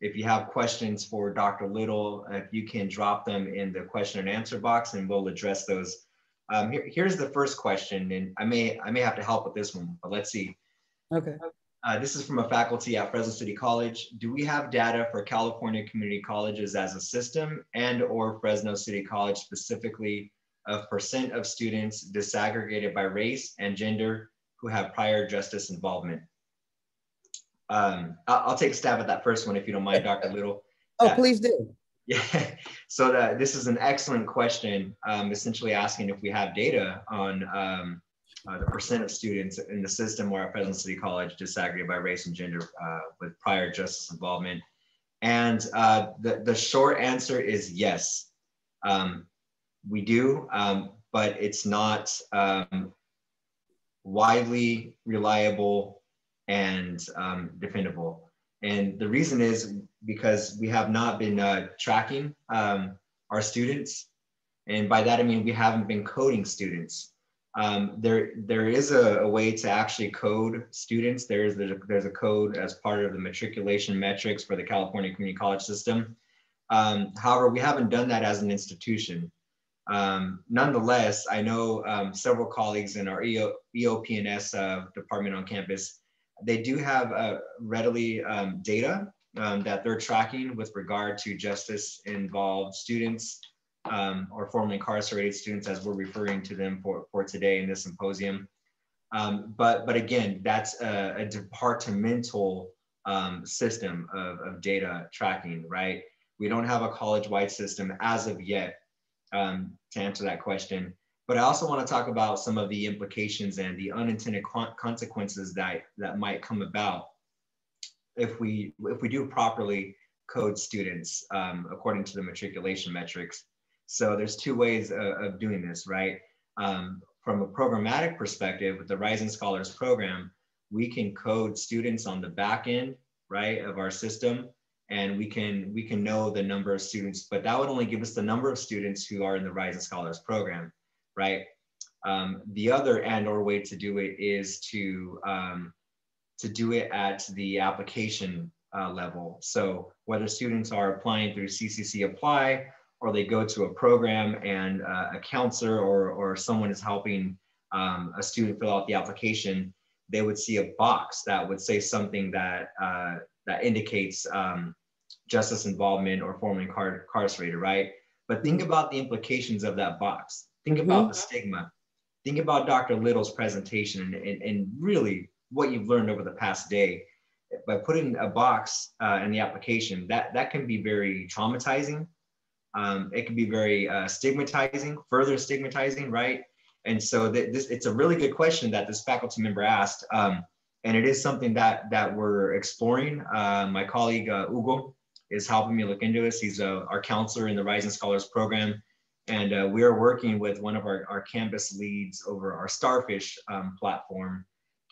if you have questions for Dr. Little, if you can drop them in the question and answer box, and we'll address those. Um, here, here's the first question, and I may I may have to help with this one, but let's see. Okay. Uh, this is from a faculty at Fresno City College. Do we have data for California community colleges as a system and or Fresno City College specifically of percent of students disaggregated by race and gender who have prior justice involvement? Um, I'll, I'll, take a stab at that first one if you don't mind, Dr. Little. Oh, uh, please do. Yeah, so the, this is an excellent question, um, essentially asking if we have data on um, uh, the percent of students in the system or at Fresno City College disaggregated by race and gender uh, with prior justice involvement. And uh, the, the short answer is yes. Um, we do, um, but it's not um, widely reliable and um, defendable. And the reason is because we have not been uh, tracking um, our students. And by that, I mean, we haven't been coding students. Um, there, there is a, a, way to actually code students. There's, there's a, there's, a, code as part of the matriculation metrics for the California Community College system. Um, however, we haven't done that as an institution. Um, nonetheless, I know um, several colleagues in our EO, EOP&S uh, department on campus, they do have uh, readily um, data um, that they're tracking with regard to justice involved students um, or formerly incarcerated students as we're referring to them for, for today in this symposium. Um, but, but again, that's a, a departmental system of, of data tracking, right? We don't have a college-wide system as of yet um, to answer that question. But I also want to talk about some of the implications and the unintended consequences that, that might come about if we, if we do properly code students um, according to the matriculation metrics. So there's two ways of, of doing this, right? Um, from a programmatic perspective, with the Rising Scholars program, we can code students on the back end, right, of our system and we can we can know the number of students but that would only give us the number of students who are in the rising scholars program right um, the other and or way to do it is to um, to do it at the application uh, level so whether students are applying through ccc apply or they go to a program and uh, a counselor or, or someone is helping um, a student fill out the application they would see a box that would say something that uh, that indicates um, justice involvement or formerly incarcerated, right? But think about the implications of that box. Think about mm-hmm. the stigma. Think about Dr. Little's presentation and, and, and, really what you've learned over the past day. By putting a box uh, in the application, that, that can be very traumatizing. Um, it can be very uh, stigmatizing, further stigmatizing, right? And so th- this, it's a really good question that this faculty member asked. Um, and it is something that that we're exploring. Uh, my colleague uh, Ugo is helping me look into this. He's uh, our counselor in the Rising Scholars program, and uh, we are working with one of our, our campus leads over our Starfish um, platform.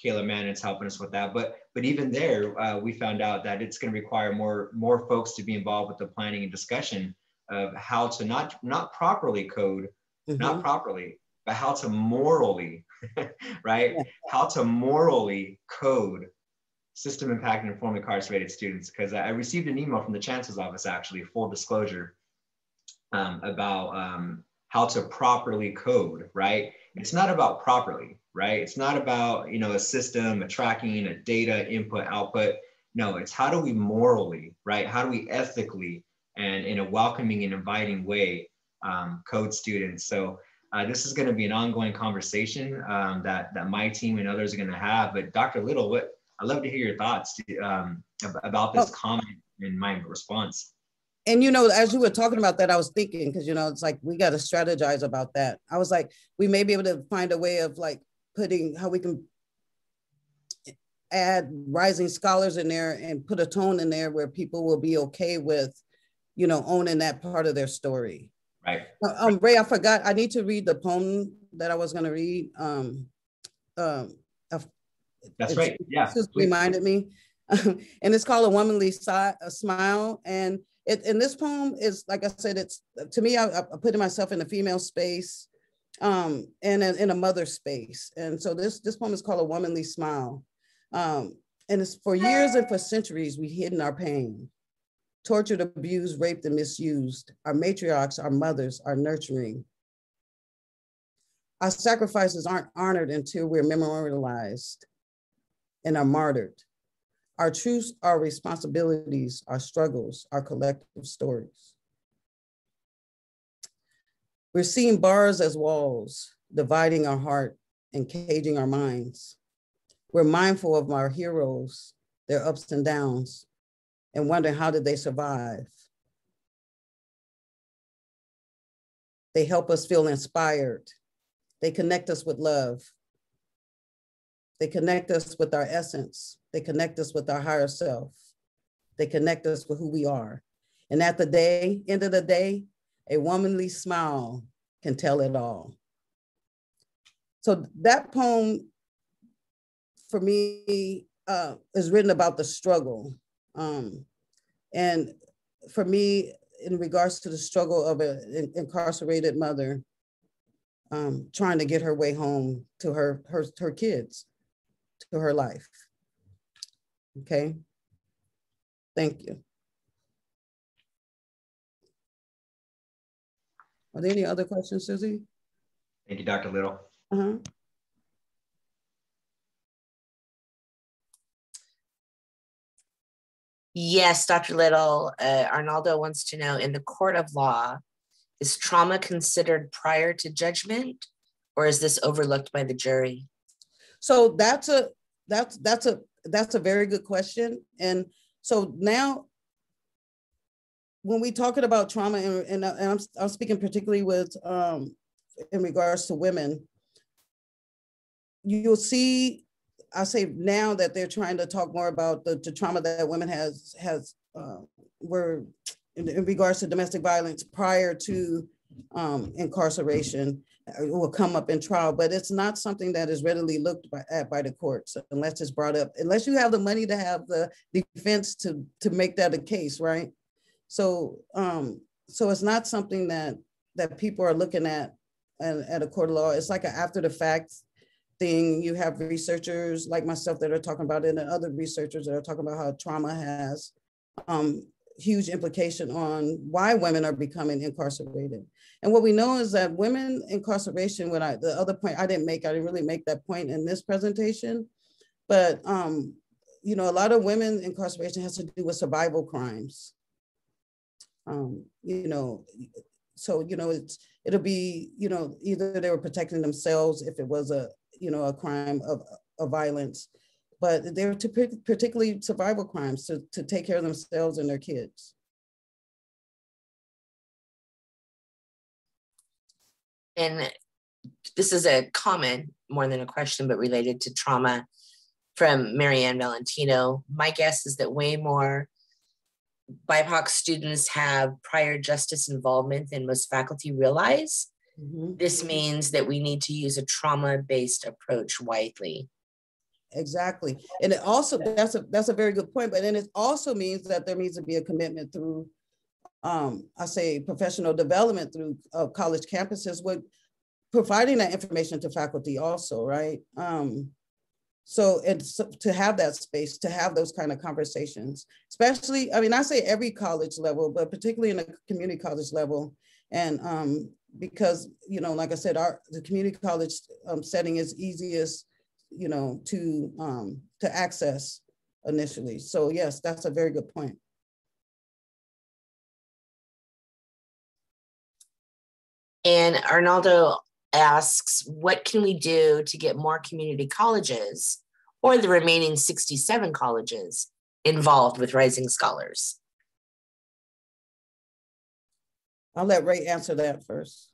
Kayla Mannon's helping us with that. But but even there, uh, we found out that it's going to require more more folks to be involved with the planning and discussion of how to not not properly code, mm-hmm. not properly, but how to morally, right? Yeah. How to morally code system impact and inform incarcerated students. Because I received an email from the chancellor's office, actually, full disclosure, um, about um, how to properly code, right? It's not about properly, right? It's not about, you know, a system, a tracking, a data input, output. No, it's how do we morally, right? How do we ethically and in a welcoming and inviting way um, code students? So uh, this is going to be an ongoing conversation um, that that my team and others are going to have. But Dr. Little, what I'd love to hear your thoughts to, um, about this oh. comment and my response. And you know, as you were talking about that, I was thinking because you know it's like we got to strategize about that. I was like, we may be able to find a way of like putting how we can add rising scholars in there and put a tone in there where people will be okay with, you know, owning that part of their story. Right. Uh, um, Ray, I forgot. I need to read the poem that I was going to read. Um, um, That's right. Yeah. Just reminded me. and it's called A Womanly si- a Smile. And it, and this poem is, like I said, it's to me, I, I put myself in a female space um, and in, in a mother space. And so this, this poem is called A Womanly Smile. Um, and it's for years and for centuries, we hidden our pain, tortured, abused, raped, and misused. Our matriarchs, our mothers are nurturing. Our sacrifices aren't honored until we're memorialized and are martyred. Our truths, our responsibilities, our struggles, our collective stories. We're seeing bars as walls, dividing our heart and caging our minds. We're mindful of our heroes, their ups and downs, and wondering how did they survive? They help us feel inspired. They connect us with love. They connect us with our essence. They connect us with our higher self. They connect us with who we are. And at the day, end of the day, a womanly smile can tell it all. So that poem for me uh, is written about the struggle. Um, and for me, in regards to the struggle of an incarcerated mother um, trying to get her way home to her, her, her kids, to her life. Okay, thank you. Are there any other questions, Susie? Thank you, Dr. Little. Uh-huh. Yes, Dr. Little. Uh, Arnaldo wants to know in the court of law, is trauma considered prior to judgment or is this overlooked by the jury? So that's a that's that's a that's a very good question. And so now when we talking about trauma, and, and, and I'm, I'm speaking particularly with um, in regards to women, you'll see, I say now that they're trying to talk more about the, the trauma that women has has uh, were in, in, regards to domestic violence prior to um, incarceration uh, will come up in trial, but it's not something that is readily looked by, at by the courts unless it's brought up, unless you have the money to have the defense to to make that a case, right? So, um, so it's not something that that people are looking at at, at a court of law. It's like an after the fact thing. You have researchers like myself that are talking about it, and other researchers that are talking about how trauma has um, huge implication on why women are becoming incarcerated. And what we know is that women incarceration, when I, the other point I didn't make, I didn't really make that point in this presentation, but um, you know, a lot of women incarceration has to do with survival crimes um, you know, so you know it's it'll be you know either they were protecting themselves if it was a you know a crime of, of violence, but they were particularly survival crimes to, to take care of themselves and their kids. And this is a comment more than a question, but related to trauma from Marianne Valentino. My guess is that way more BIPOC students have prior justice involvement than most faculty realize. Mm-hmm. This means that we need to use a trauma based approach widely. Exactly. And it also that's a that's a very good point. But then it also means that there needs to be a commitment through um, I say professional development through uh, college campuses with providing that information to faculty also, right? Um, so it's to have that space to have those kind of conversations especially i mean i say every college level but particularly in a community college level and um, because you know like i said our the community college um, setting is easiest you know to um, to access initially so yes that's a very good point and arnaldo asks, what can we do to get more community colleges or the remaining 67 colleges involved with Rising Scholars? I'll let Ray answer that first.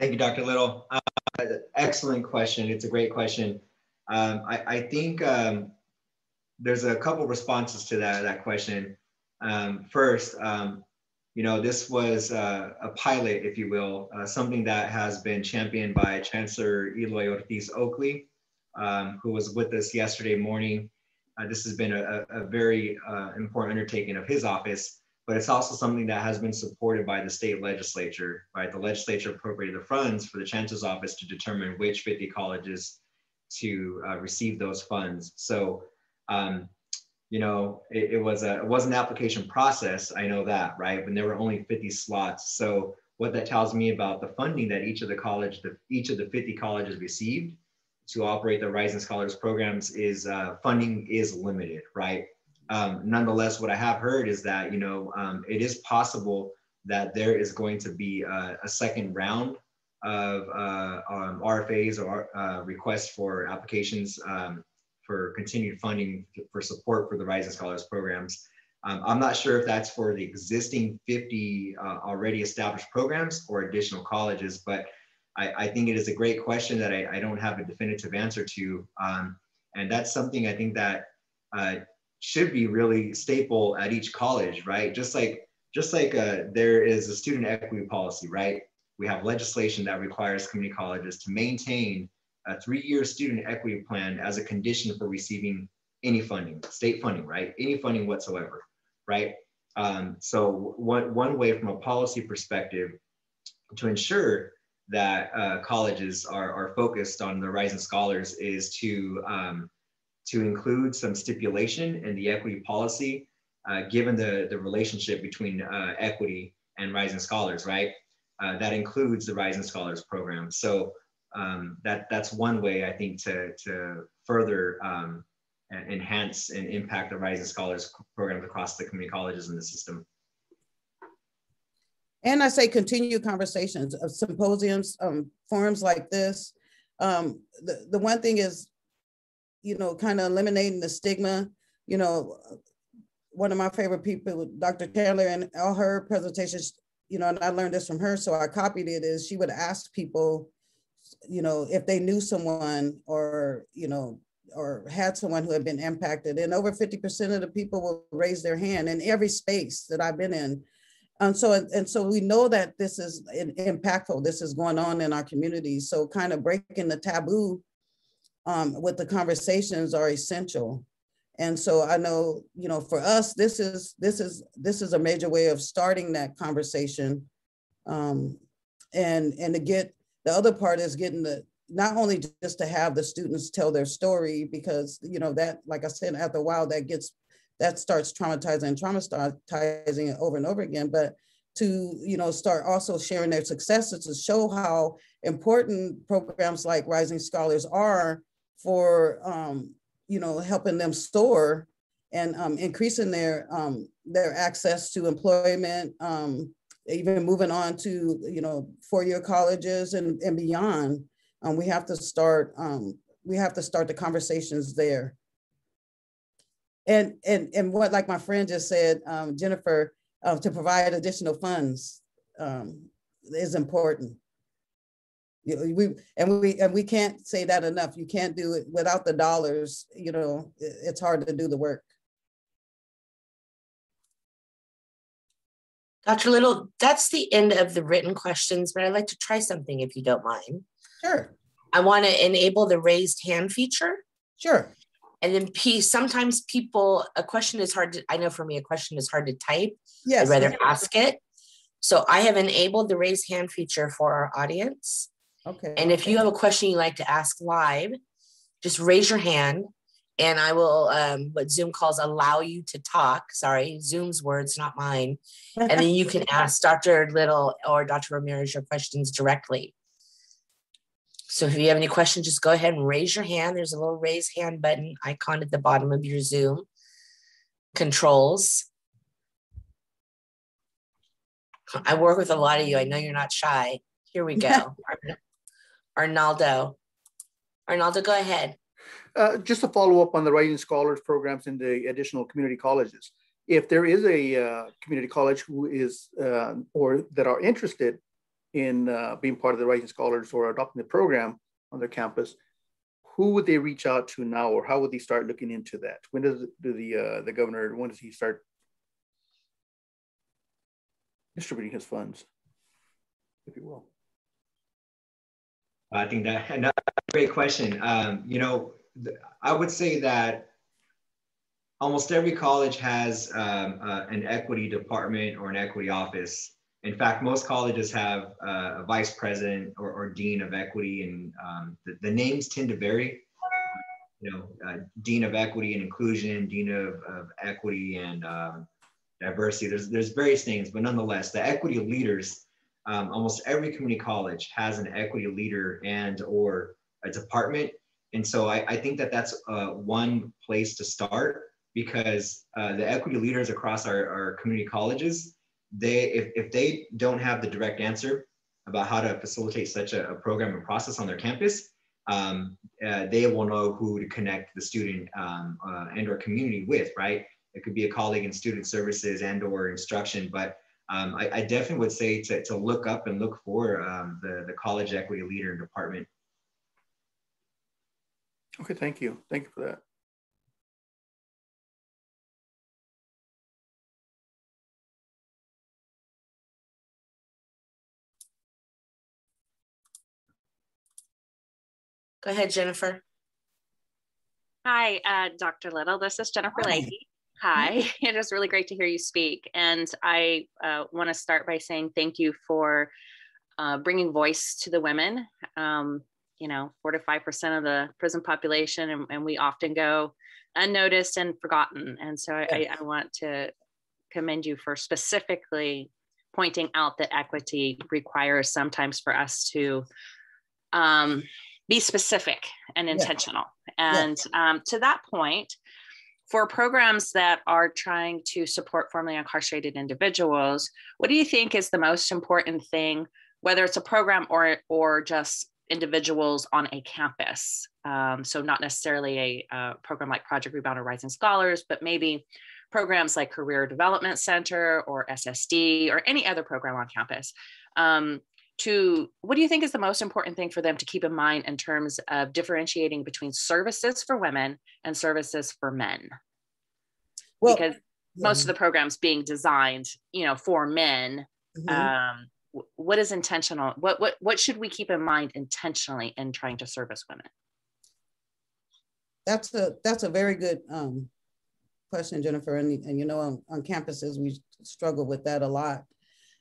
Thank you, Dr. Little. Uh, excellent question. It's a great question. Um, I, I, think um, there's a couple responses to that, that question. Um, first, um, you know, this was uh, a pilot, if you will, uh, something that has been championed by Chancellor Eloy Ortiz Oakley, um, who was with us yesterday morning. Uh, this has been a, a very uh, important undertaking of his office. But it's also something that has been supported by the state legislature, right? The legislature appropriated the funds for the chancellor's office to determine which 50 colleges to uh, receive those funds. So, um, you know, it, it, was a it was an application process. I know that, right? When there were only 50 slots. So what that tells me about the funding that each of the college, the, each of the 50 colleges received to operate the Rising Scholars programs is uh, funding is limited, right? Um, nonetheless, what I have heard is that you know um, it is possible that there is going to be a, a second round of uh, um, RFAs or uh, requests for applications um, for continued funding for support for the Rising Scholars programs. Um, I'm not sure if that's for the existing 50 uh, already established programs or additional colleges, but I, I, think it is a great question that I, I don't have a definitive answer to. Um, and that's something I think that uh, should be really staple at each college, right? Just like just like uh, there is a student equity policy, right? We have legislation that requires community colleges to maintain a three-year student equity plan as a condition for receiving any funding, state funding, right? Any funding whatsoever, right? Um, so one, one way from a policy perspective to ensure that uh, colleges are, are focused on the rising scholars is to um, to include some stipulation in the equity policy, uh, given the, the relationship between uh, equity and Rising Scholars, right? Uh, that includes the Rising Scholars program. So um, that, that's one way I think to, to further um, enhance and impact the Rising Scholars programs across the community colleges in the system. And I say continue conversations of symposiums, um, forums like this. Um, the, the one thing is you know, kind of eliminating the stigma. You know, one of my favorite people, Dr. Taylor, and all her presentations, you know, and I learned this from her, so I copied it, is she would ask people, you know, if they knew someone or, you know, or had someone who had been impacted. And over 50% of the people will raise their hand in every space that I've been in. And so, and so we know that this is impactful. This is going on in our communities. So kind of breaking the taboo um, with the conversations are essential. And so I know, you know, for us, this is this is this is a major way of starting that conversation. Um, and and to get the other part is getting the not only just to have the students tell their story because you know that like I said after a while that gets that starts traumatizing and traumatizing it over and over again, but to you know start also sharing their successes to show how important programs like Rising Scholars are for um, you know helping them store and um, increasing their um, their access to employment, um, even moving on to you know four-year colleges and, and beyond. Um, we have to start um, we have to start the conversations there. And and and what like my friend just said, Jennifer, uh, to provide additional funds is important. We and we and we can't say that enough. You can't do it without the dollars. You know, it's hard to do the work. Dr. Little, that's the end of the written questions, but I'd like to try something if you don't mind. Sure. I want to enable the raised hand feature. Sure. And then P, sometimes people, a question is hard to, I know for me, a question is hard to type. Yes. I'd rather ask it. So I have enabled the raise hand feature for our audience. Okay. And if you have a question you'd like to ask live, just raise your hand and I will, um, what Zoom calls allow you to talk. Sorry, Zoom's words, not mine. And then you can ask Dr. Little or Dr. Ramirez your questions directly. So if you have any questions, just go ahead and raise your hand. There's a little raise hand button icon at the bottom of your Zoom controls. I work with a lot of you. I know you're not shy. Here we go. Arnaldo. Arnaldo, go ahead. Uh, just to follow up on the Rising Scholars programs in the additional community colleges. If there is a uh, community college who is uh, or that are interested in uh, being part of the Rising Scholars or adopting the program on their campus, who would they reach out to now, or how would they start looking into that? When does do the uh, the governor when does he start distributing his funds, if you will? I think that another great question. Um, you know, I would say that almost every college has um, uh, an equity department or an equity office. In fact, most colleges have uh, a vice president or, or, dean of equity, and um, the, the, names tend to vary. You know, uh, dean of equity and inclusion, dean of, of equity and um, diversity. There's there's various things, but nonetheless, the equity leaders. Um, almost every community college has an equity leader and or a department, and so I, I think that that's uh, one place to start because uh, the equity leaders across our, our community colleges, they if, if they don't have the direct answer about how to facilitate such a, a program and process on their campus, um, uh, they will know who to connect the student um, uh, and or community with, right? It could be a colleague in student services and or instruction, but um, I, I, definitely would say to, to look up and look for um, the, the college equity leader and department. Okay, thank you. Thank you for that. Go ahead, Jennifer. Hi, uh, Dr. Little. This is Jennifer Hi. Leahy. Hi, it is really great to hear you speak. And I uh, want to start by saying thank you for uh, bringing voice to the women. Um, you know, four to 5% of the prison population, and, and, we often go unnoticed and forgotten. And so I, I want to commend you for specifically pointing out that equity requires sometimes for us to um, be specific and intentional. Yeah. And yeah. Um, to that point, for programs that are trying to support formerly incarcerated individuals, what do you think is the most important thing, whether it's a program or or just individuals on a campus? Um, so not necessarily a, a program like Project Rebound or Rising Scholars, but maybe programs like Career Development Center or SSD or any other program on campus. Um, to what do you think is the most important thing for them to keep in mind in terms of differentiating between services for women and services for men? Well, because most of the programs being designed you know for men mm-hmm. um, what is intentional what what what should we keep in mind intentionally in trying to service women? That's a that's a very good um, question jennifer and, and you know on, on campuses we struggle with that a lot.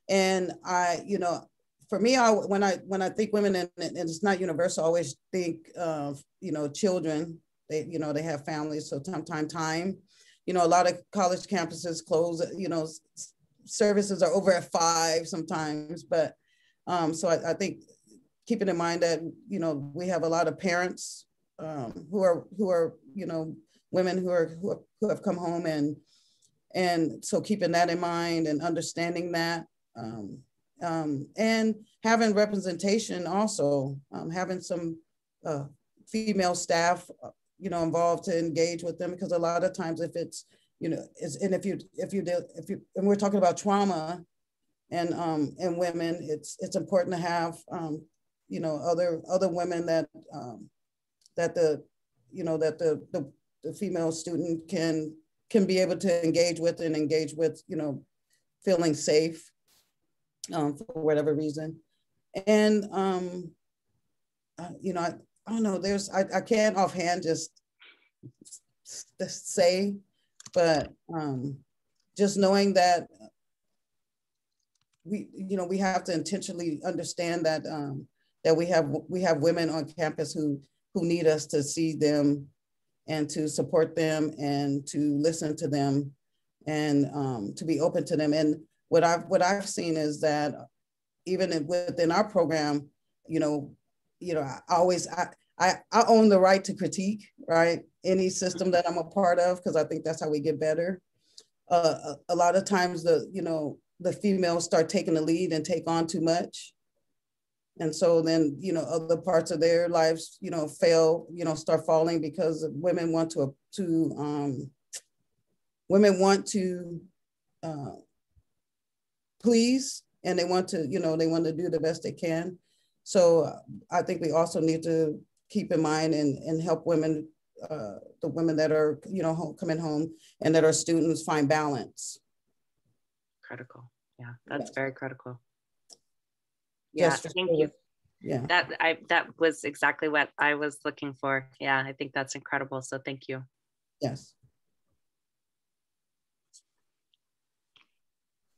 And i you know for me, I when I when I think women and, and it's not universal, I always think of you know children. They you know they have families, so time time time. You know, a lot of college campuses close. You know, services are over at five sometimes, but um, so I, I think keeping in mind that you know we have a lot of parents um, who are who are you know women who are who, who have come home and and so keeping that in mind and understanding that um, um, and having representation also, um, having some uh, female staff, you know, involved to engage with them because a lot of times if it's, you know, is and if you if you do if you and we're talking about trauma and um and women, it's it's important to have um, you know other other women that um, that the you know that the, the the female student can can be able to engage with and engage with you know feeling safe um, for whatever reason. And, um, uh, you know, I, I, don't know, there's, I, I can't offhand just, just say, but um, just knowing that we, you know, we have to intentionally understand that, um, that we have, we have women on campus who, who need us to see them and to support them and to listen to them and um, to be open to them. And what I've what I've seen is that even within our program, you know, you know, I always I I, I own the right to critique, right? Any system that I'm a part of, because I think that's how we get better. Uh, a, a lot of times the, you know, the females start taking the lead and take on too much. And so then, you know, other parts of their lives, you know, fail, you know, start falling because women want to, to um, women want to uh, please and they want to, you know, they want to do the best they can. So I think we also need to keep in mind and, and help women, uh, the women that are, you know, home, coming home and that are students find balance. Critical. Yeah, that's yes. very critical. Yeah, yes, thank you. Yeah. That I that was exactly what I was looking for. Yeah, I think that's incredible. So thank you. Yes.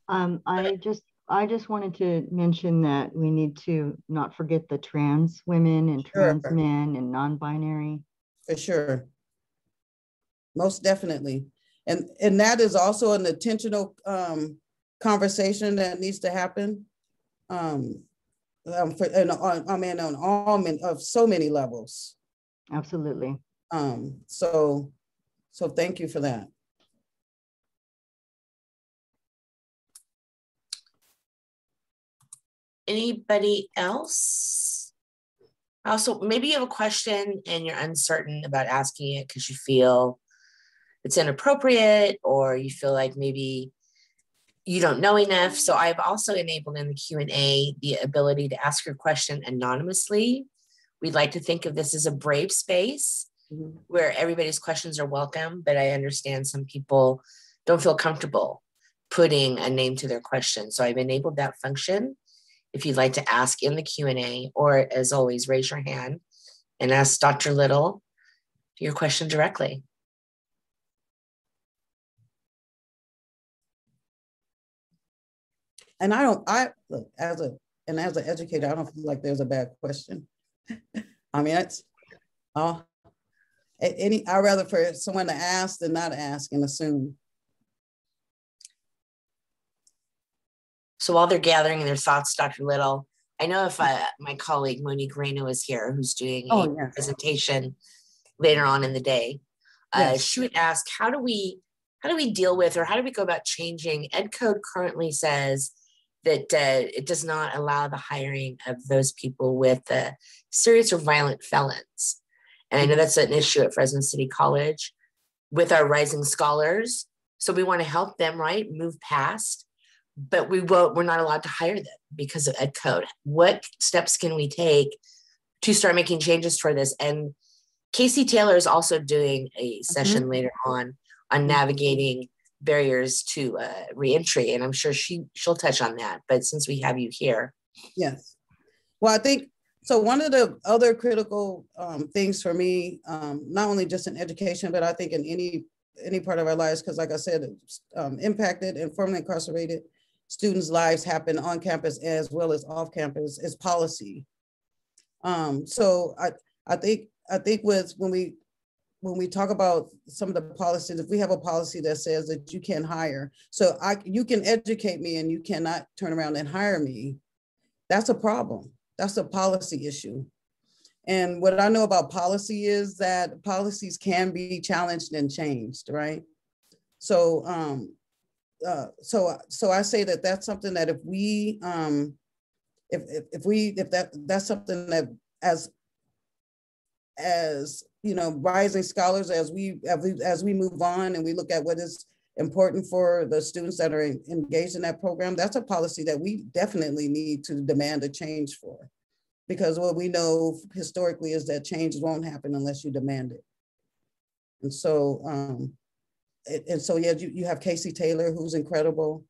Um, I just I just wanted to mention that we need to not forget the trans women and trans men and non-binary. For sure. Most definitely. And and that is also an intentional um, conversation that needs to happen. Um, um for and on I mean on all men of so many levels. Absolutely. Um, so so thank you for that. Anybody else? Also, maybe you have a question and you're uncertain about asking it because you feel it's inappropriate or you feel like maybe you don't know enough. So I've also enabled in the Q&A the ability to ask your question anonymously. We'd like to think of this as a brave space mm-hmm. where everybody's questions are welcome, but I understand some people don't feel comfortable putting a name to their question. So I've enabled that function if you'd like to ask in the Q&A or as always, raise your hand and ask Dr. Little your question directly. And I don't, I look as a, and as an educator, I don't feel like there's a bad question. I mean, it's, uh, any, I'd rather for someone to ask than not ask and assume. So while they're gathering their thoughts, Dr. Little, I know if uh, my colleague Monique Reno is here, who's doing oh, a yes. presentation later on in the day, uh, yes. she would ask, how do we how do we deal with or how do we go about changing? Ed Code currently says that uh, it does not allow the hiring of those people with uh, serious or violent felons. And I know that's an issue at Fresno City College with our rising scholars. So we want to help them, right, move past, but we won't, we're not allowed to hire them because of ed code. What steps can we take to start making changes for this? And Casey Taylor is also doing a session mm-hmm. later on on navigating barriers to uh, reentry, and I'm sure she she'll touch on that. But since we have you here, yes. Well, I think so. One of the other critical um, things for me, um, not only just in education, but I think in any any part of our lives, because like I said, um, impacted and formerly incarcerated students' lives happen on campus as well as off campus is policy. Um, so I I think I think with when we when we talk about some of the policies, if we have a policy that says that you can hire, so I you can educate me and you cannot turn around and hire me, that's a problem. That's a policy issue. And what I know about policy is that policies can be challenged and changed, right? So, um, uh, so, so I say that that's something that if we, um, if, if, if we, if that, that's something that as, as you know, rising scholars as we, as we, as we move on and we look at what is important for the students that are engaged in that program, that's a policy that we definitely need to demand a change for. Because what we know historically is that change won't happen unless you demand it. And so, um, and so yeah, you, you have Casey Taylor, who's incredible.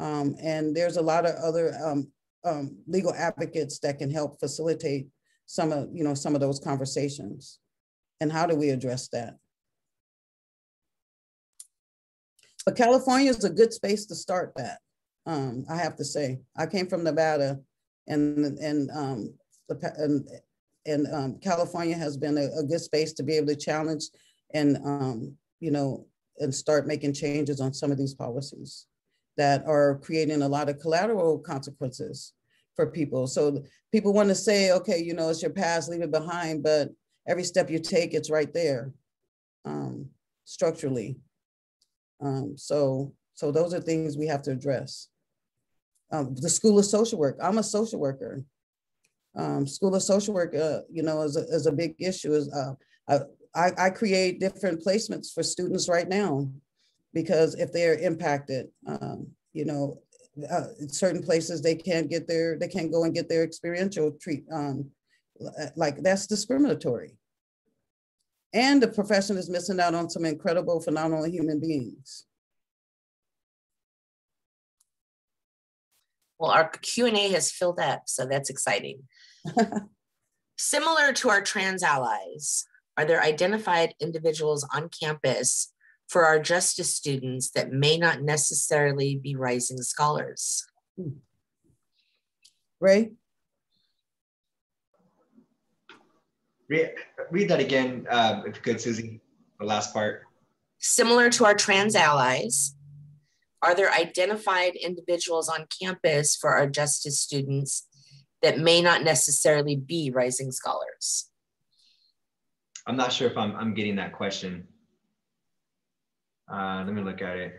Um, and there's a lot of other um, um, legal advocates that can help facilitate some of, you know, some of those conversations. And how do we address that? But California is a good space to start that. Um, I have to say, I came from Nevada, and and um, the, and, and um, California has been a, a, good space to be able to challenge and you know and start making changes on some of these policies that are creating a lot of collateral consequences for people. So people want to say, okay, you know, it's your past, leave it behind, but every step you take, it's right there um, structurally. Um, so, so those are things we have to address. Um, the School of Social Work. I'm a social worker. Um, School of Social Work, uh, you know, is a, is a big issue. Is uh, I, I, create different placements for students right now because if they're impacted, um, you know, uh, certain places they can't get their, they can't go and get their experiential treat, um, like that's discriminatory. And the profession is missing out on some incredible, phenomenal human beings. Well, our Q&A has filled up, so that's exciting. Similar to our trans allies, are there identified individuals on campus for our justice students that may not necessarily be rising scholars? Ray? Read, read that again, uh, if you could, Susie, the last part. Similar to our trans allies, are there identified individuals on campus for our justice students that may not necessarily be rising scholars? I'm not sure if I'm, I'm getting that question. Uh, let me look at it.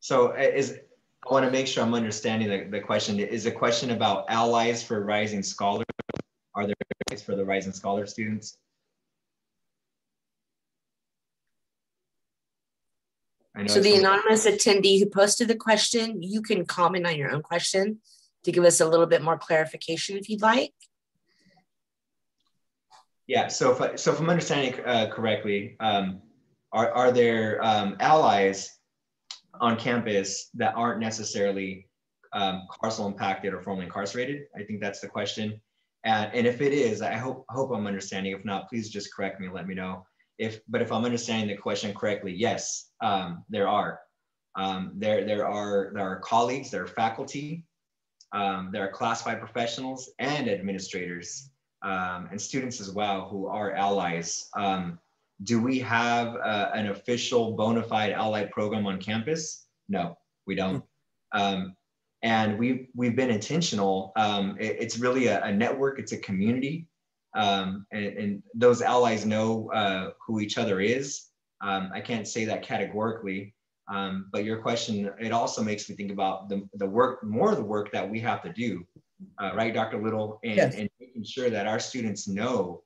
So uh, is I want to make sure I'm understanding the, the question. Is the question about allies for rising scholars? Are there allies for the rising scholar students? So the anonymous attendee who posted the question, you can comment on your own question to give us a little bit more clarification if you'd like. Yeah, so if, I, so if I'm understanding uh, correctly, um, are, are there um, allies on campus that aren't necessarily um, carceral impacted or formerly incarcerated? I think that's the question. And, and if it is, I hope, hope I'm understanding. If not, please just correct me and let me know. If, but if I'm understanding the question correctly, yes, um, there are. Um, there, there are there are colleagues, there are faculty, um, there are classified professionals and administrators um, and students as well who are allies. Um, do we have uh, an official bona fide ally program on campus? No, we don't. Um, and we've, we've been intentional. It, it's really a, a, network, it's a community. Um, and, and, those allies know uh, who each other is. Um, I can't say that categorically, um, but your question, it also makes me think about the, the work, more of the work that we have to do, uh, right, Dr. Little, and, yes. and, making sure that our students know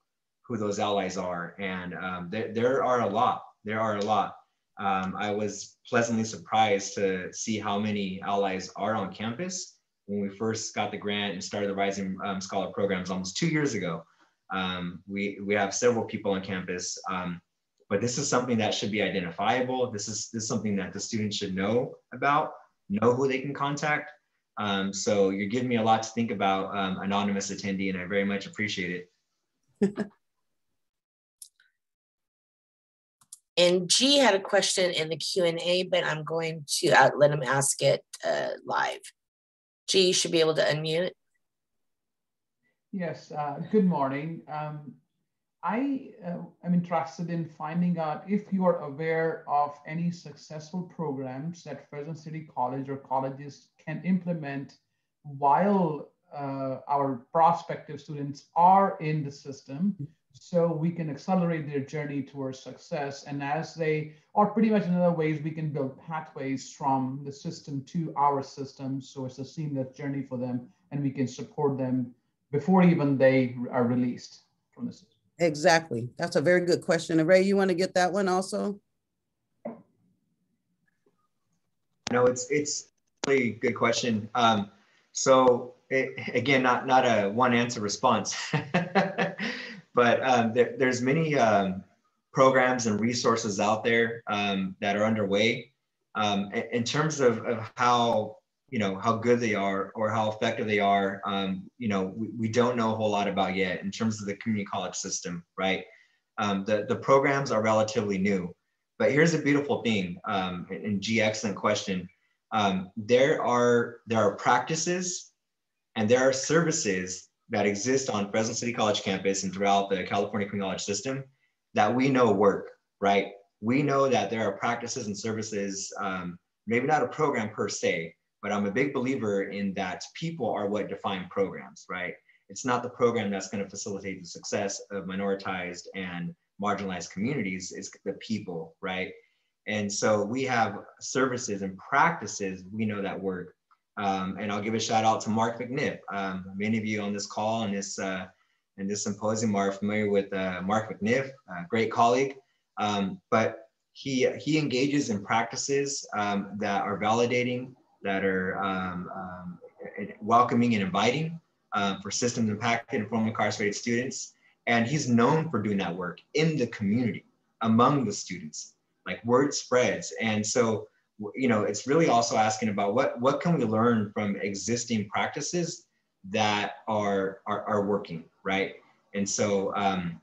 who those allies are. And um, there, there are a lot, there are a lot. Um, I was pleasantly surprised to see how many allies are on campus when we first got the grant and started the Rising um, Scholar programs almost two years ago. Um, we, we have several people on campus, um, but this is something that should be identifiable. This is, this is something that the students should know about, know who they can contact. Um, so you're giving me a lot to think about, um, anonymous attendee, and I very much appreciate it. And G had a question in the Q&A, but I'm going to uh, let him ask it uh, live. G, should be able to unmute. Yes, uh, good morning. Um, I uh, am interested in finding out if you are aware of any successful programs that Fresno City College or colleges can implement while uh, our prospective students are in the system so we can accelerate their journey towards success. And as they, or pretty much in other ways, we can build pathways from the system to our system. So it's a seamless journey for them and we can support them before even they are released from the system. Exactly. That's a very good question. And Ray, you want to get that one also? No, it's it's really good question. Um, so it, again, not not a one answer response. but um, there, there's many um, programs and resources out there um, that are underway. Um, in terms of, of, how you know how good they are or how effective they are, um, you know, we, we, don't know a whole lot about yet in terms of the community college system, right? Um, the the programs are relatively new, but here's the beautiful thing. and G, excellent question. there are there are practices and there are services that exist on Fresno City College campus and throughout the California Community College system that we know work, right? We know that there are practices and services, um, maybe not a program per se, but I'm a big believer in that people are what define programs, right? It's not the program that's going to facilitate the success of minoritized and marginalized communities, it's the people, right? And so we have services and practices we know that work um, and I'll give a shout out to Mark McNiff. Um, many of you on this call and this uh, and this symposium are familiar with uh, Mark McNiff, great colleague. Um, but he he engages in practices um, that are validating, that are um, um, welcoming and inviting for systems impacted and formerly incarcerated students. And he's known for doing that work in the community among the students. Like word spreads, and so you know, it's really also asking about what what can we learn from existing practices that are, are, are working, right? And so um,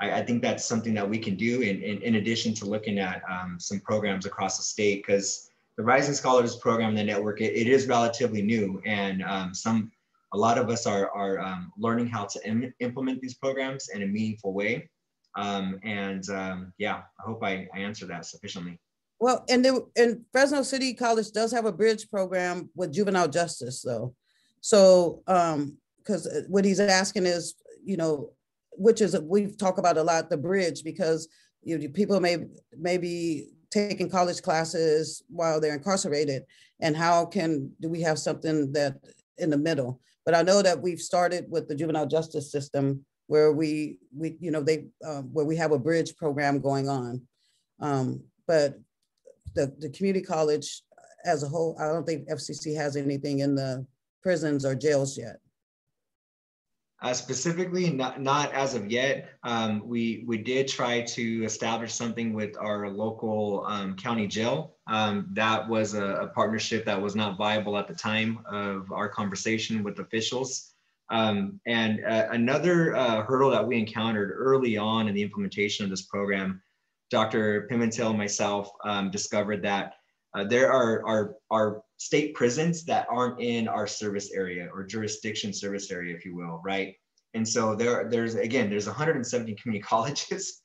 I, I, think that's something that we can do in, in, in addition to looking at um, some programs across the state because the Rising Scholars program, the network, it, it is relatively new and um, some, a lot of us are, are um, learning how to Im implement these programs in a meaningful way. Um, and um, yeah, I hope I, I answered that sufficiently. Well, and then and Fresno City College does have a bridge program with juvenile justice though. So um because uh, what he's asking is, you know, which is we've talked about a lot the bridge because you know, people may maybe taking college classes while they're incarcerated? And how can do we have something that in the middle? But i know that we've started with the juvenile justice system where we we you know they uh, where we have a bridge program going on. Um, but the, the community college as a whole i don't think fcc has anything in the prisons or jails yet uh, specifically, not, not as of yet. Um, we, we did try to establish something with our local um, county jail. Um, that was a, a, partnership that was not viable at the time of our conversation with officials. Um, and uh, another uh, hurdle that we encountered early on in the implementation of this program, Dr. Pimentel and myself um, discovered that uh, there are, are, are state prisons that aren't in our service area or jurisdiction service area, if you will, right? And so there, there's again, there's 170 community colleges,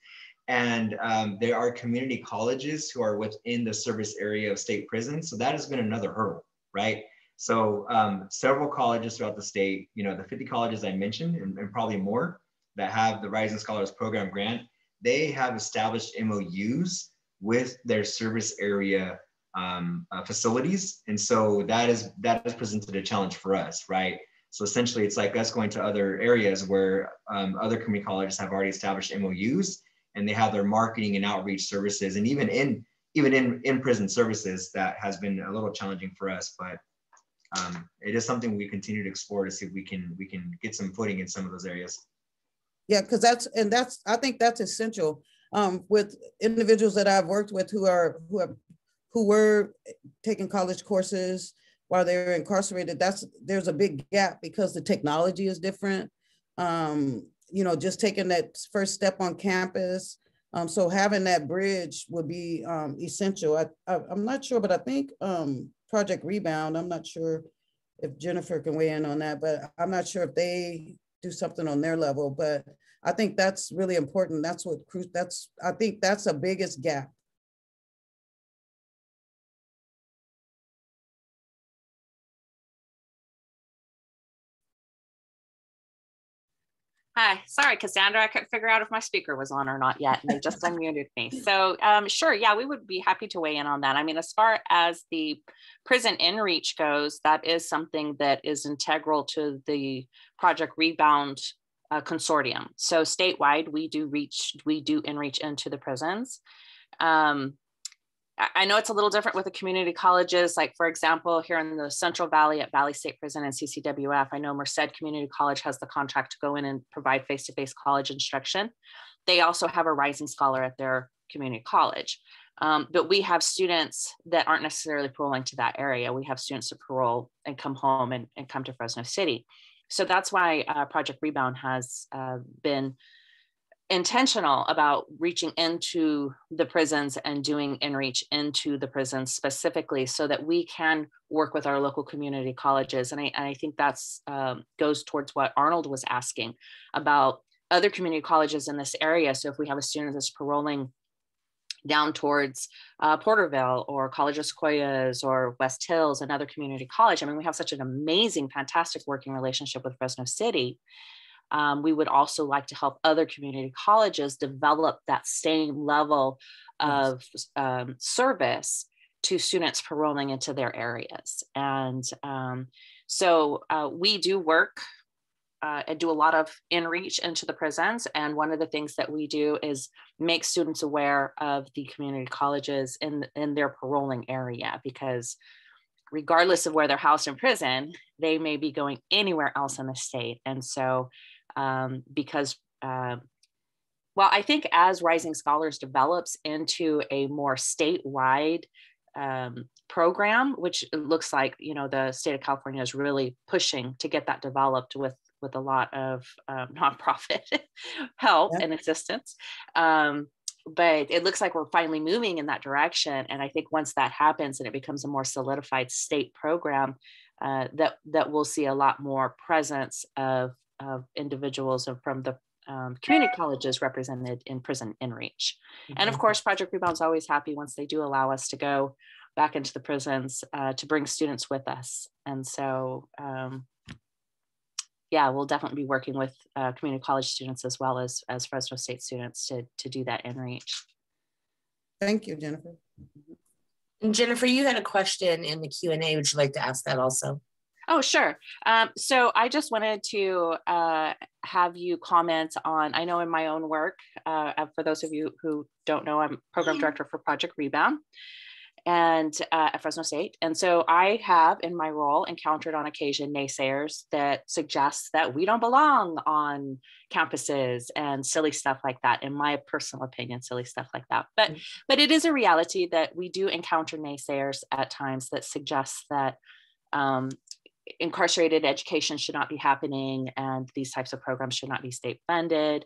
and um, there are community colleges who are within the service area of state prisons. So that has been another hurdle, right? So um, several colleges throughout the state, you know, the 50 colleges I mentioned and, and probably more that have the Rising Scholars Program grant, they have established MOUs with their service area um, uh, facilities. And so that is that has presented a challenge for us, right? So essentially it's like us going to other areas where um, other community colleges have already established MOUs and they have their marketing and outreach services and even in even in in prison services that has been a little challenging for us, but um, it is something we continue to explore to see if we can we can get some footing in some of those areas. Yeah, because that's and that's I think that's essential um, with individuals that I've worked with who are who have who were taking college courses while they were incarcerated. That's there's a big gap because the technology is different. Um, you know, just taking that first step on campus. Um, so having that bridge would be um, essential. I, I, am not sure, but I think um, Project Rebound, I'm not sure if Jennifer can weigh in on that, but I'm not sure if they do something on their level, but I think that's really important. That's what, that's, I think that's the biggest gap. Hi, sorry, Cassandra. I couldn't figure out if my speaker was on or not yet, and they just unmuted me. So, um, sure, yeah, we would be happy to weigh in on that. I mean, as far as the prison in reach goes, that is something that is integral to the Project Rebound uh, consortium. So, statewide, we do reach, we do in reach into the prisons. Um, I know it's a little different with the community colleges. Like, for example, here in the Central Valley at Valley State Prison and CCWF, I know Merced Community College has the contract to go in and provide face to face college instruction. They also have a rising scholar at their community college. Um, but we have students that aren't necessarily paroling to that area. We have students that parole and come home and, and come to Fresno City. So that's why uh, Project Rebound has uh, been intentional about reaching into the prisons and doing in reach into the prisons specifically so that we can work with our local community colleges and i, and I think that's um, goes towards what arnold was asking about other community colleges in this area so if we have a student that's paroling down towards uh, Porterville or College of Sequoias or West Hills, another community college. I mean, we have such an amazing, fantastic working relationship with Fresno City um, we would also like to help other community colleges develop that same level of um, service to students paroling into their areas. And um, so uh, we do work uh, and do a lot of in reach into the prisons. And one of the things that we do is make students aware of the community colleges in, in their paroling area because regardless of where they're housed in prison, they may be going anywhere else in the state. And so um, because uh, well, I think as Rising Scholars develops into a more statewide um, program, which looks like you know the state of California is really pushing to get that developed with with a lot of um, nonprofit help yeah. and assistance. Um, but it looks like we're finally moving in that direction. And I think once that happens and it becomes a more solidified state program, uh, that that we'll see a lot more presence of, of individuals from the um, community colleges represented in prison in reach. Mm-hmm. And of course, Project Rebound is always happy once they do allow us to go back into the prisons uh, to bring students with us. And so um, yeah, we'll definitely be working with uh, community college students as well as, as Fresno State students to, to do that in reach. Thank you, Jennifer. And Jennifer, you had a question in the Q&A. Would you like to ask that also? Oh, sure. Um, so I just wanted to uh, have you comment on, I know in my own work, uh, for those of you who don't know, I'm program director for Project Rebound and uh, at Fresno State. And so I have, in my role, encountered on occasion naysayers that suggest that we don't belong on campuses and silly stuff like that. In my personal opinion, silly stuff like that. But mm-hmm. but it is a reality that we do encounter naysayers at times that suggest that. Um, incarcerated education should not be happening and these types of programs should not be state funded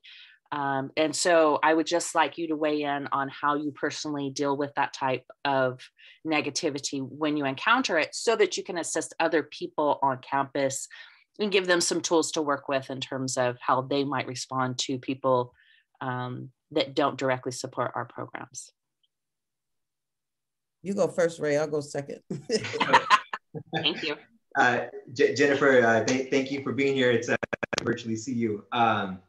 um, and so I would just like you to weigh in on how you personally deal with that type of negativity when you encounter it so that you can assist other people on campus and give them some tools to work with in terms of how they might respond to people um, that don't directly support our programs. You go first, Ray. I'll go second. Thank you. Uh, Jennifer, uh, th thank you for being here. It's uh, virtually see you. Um,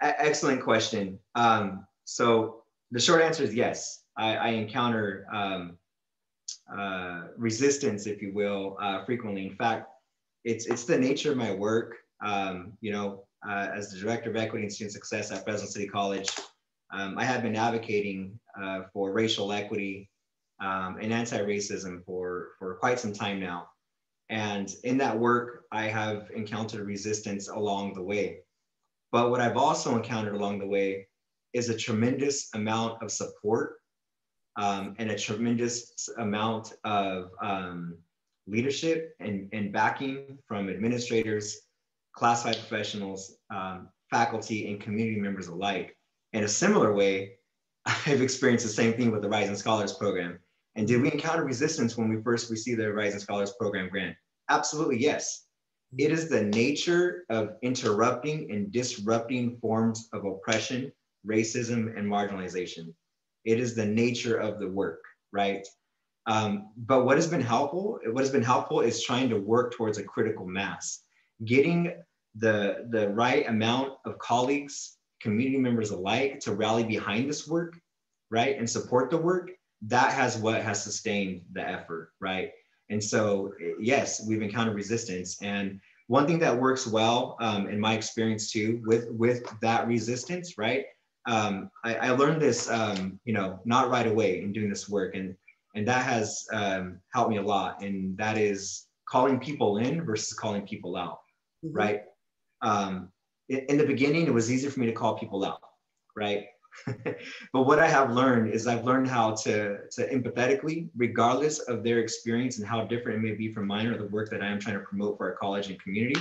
excellent question. Um, so the short answer is yes. I, I encounter um, uh, resistance, if you will, uh, frequently. In fact, it's it's the nature of my work. Um, you know, uh, as the director of equity and student success at Fresno City College, um, I have been advocating for racial equity um, and anti-racism for for quite some time now. And in that work, I have encountered resistance along the way. But what I've also encountered along the way is a tremendous amount of support um, and a tremendous amount of um, leadership and, and backing from administrators, classified professionals, um, faculty, and community members alike. In a similar way, I've experienced the same thing with the Rising Scholars Program. And did we encounter resistance when we first received the Rising Scholars Program grant? Absolutely, yes. It is the nature of interrupting and disrupting forms of oppression, racism, and marginalization. It is the nature of the work, right? Um, but what has been helpful, what has been helpful is trying to work towards a critical mass, getting the, the right amount of colleagues, community members alike to rally behind this work, right? And support the work. That has what has sustained the effort, right? And so, yes, we've encountered resistance. And one thing that works well um, in my experience too with with that resistance, right? Um, I, I, learned this, um, you know, not right away in doing this work, and and that has um, helped me a lot. And that is calling people in versus calling people out, mm-hmm. right? Um, in, in the beginning, it was easy for me to call people out, right? but what I have learned is I've learned how to, to empathetically, regardless of their experience and how different it may be from mine or the work that I am trying to promote for our college and community,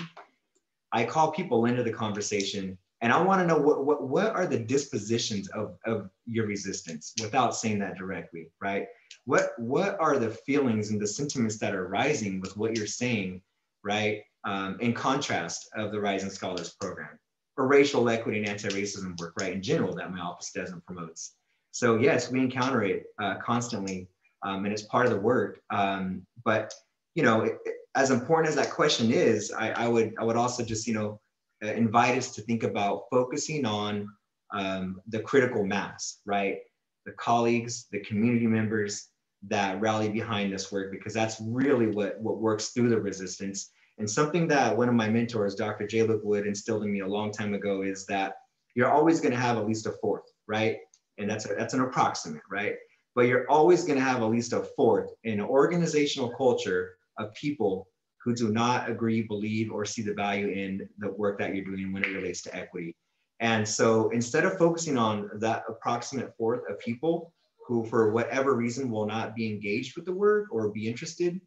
I call people into the conversation and I want to know what, what, what are the dispositions of, of your resistance without saying that directly, right? What, what are the feelings and the sentiments that are rising with what you're saying, right? Um, in contrast of the Rising Scholars Program or racial equity and anti-racism work, right, in general that my office does and promotes. So yes, we encounter it uh, constantly, um, and it's part of the work. Um, but you know, it, as important as that question is, I, I, would I would also just you know uh, invite us to think about focusing on um, the critical mass, right? The colleagues, the community members that rally behind this work, because that's really what what works through the resistance and something that one of my mentors, Dr. J. Luke Wood, instilled in me a long time ago is that you're always going to have at least a fourth, right? And that's a, that's an approximate, right? But you're always going to have at least a fourth in an organizational culture of people who do not agree, believe, or see the value in the work that you're doing when it relates to equity. And so instead of focusing on that approximate fourth of people, who, for whatever reason, will not be engaged with the work or be interested,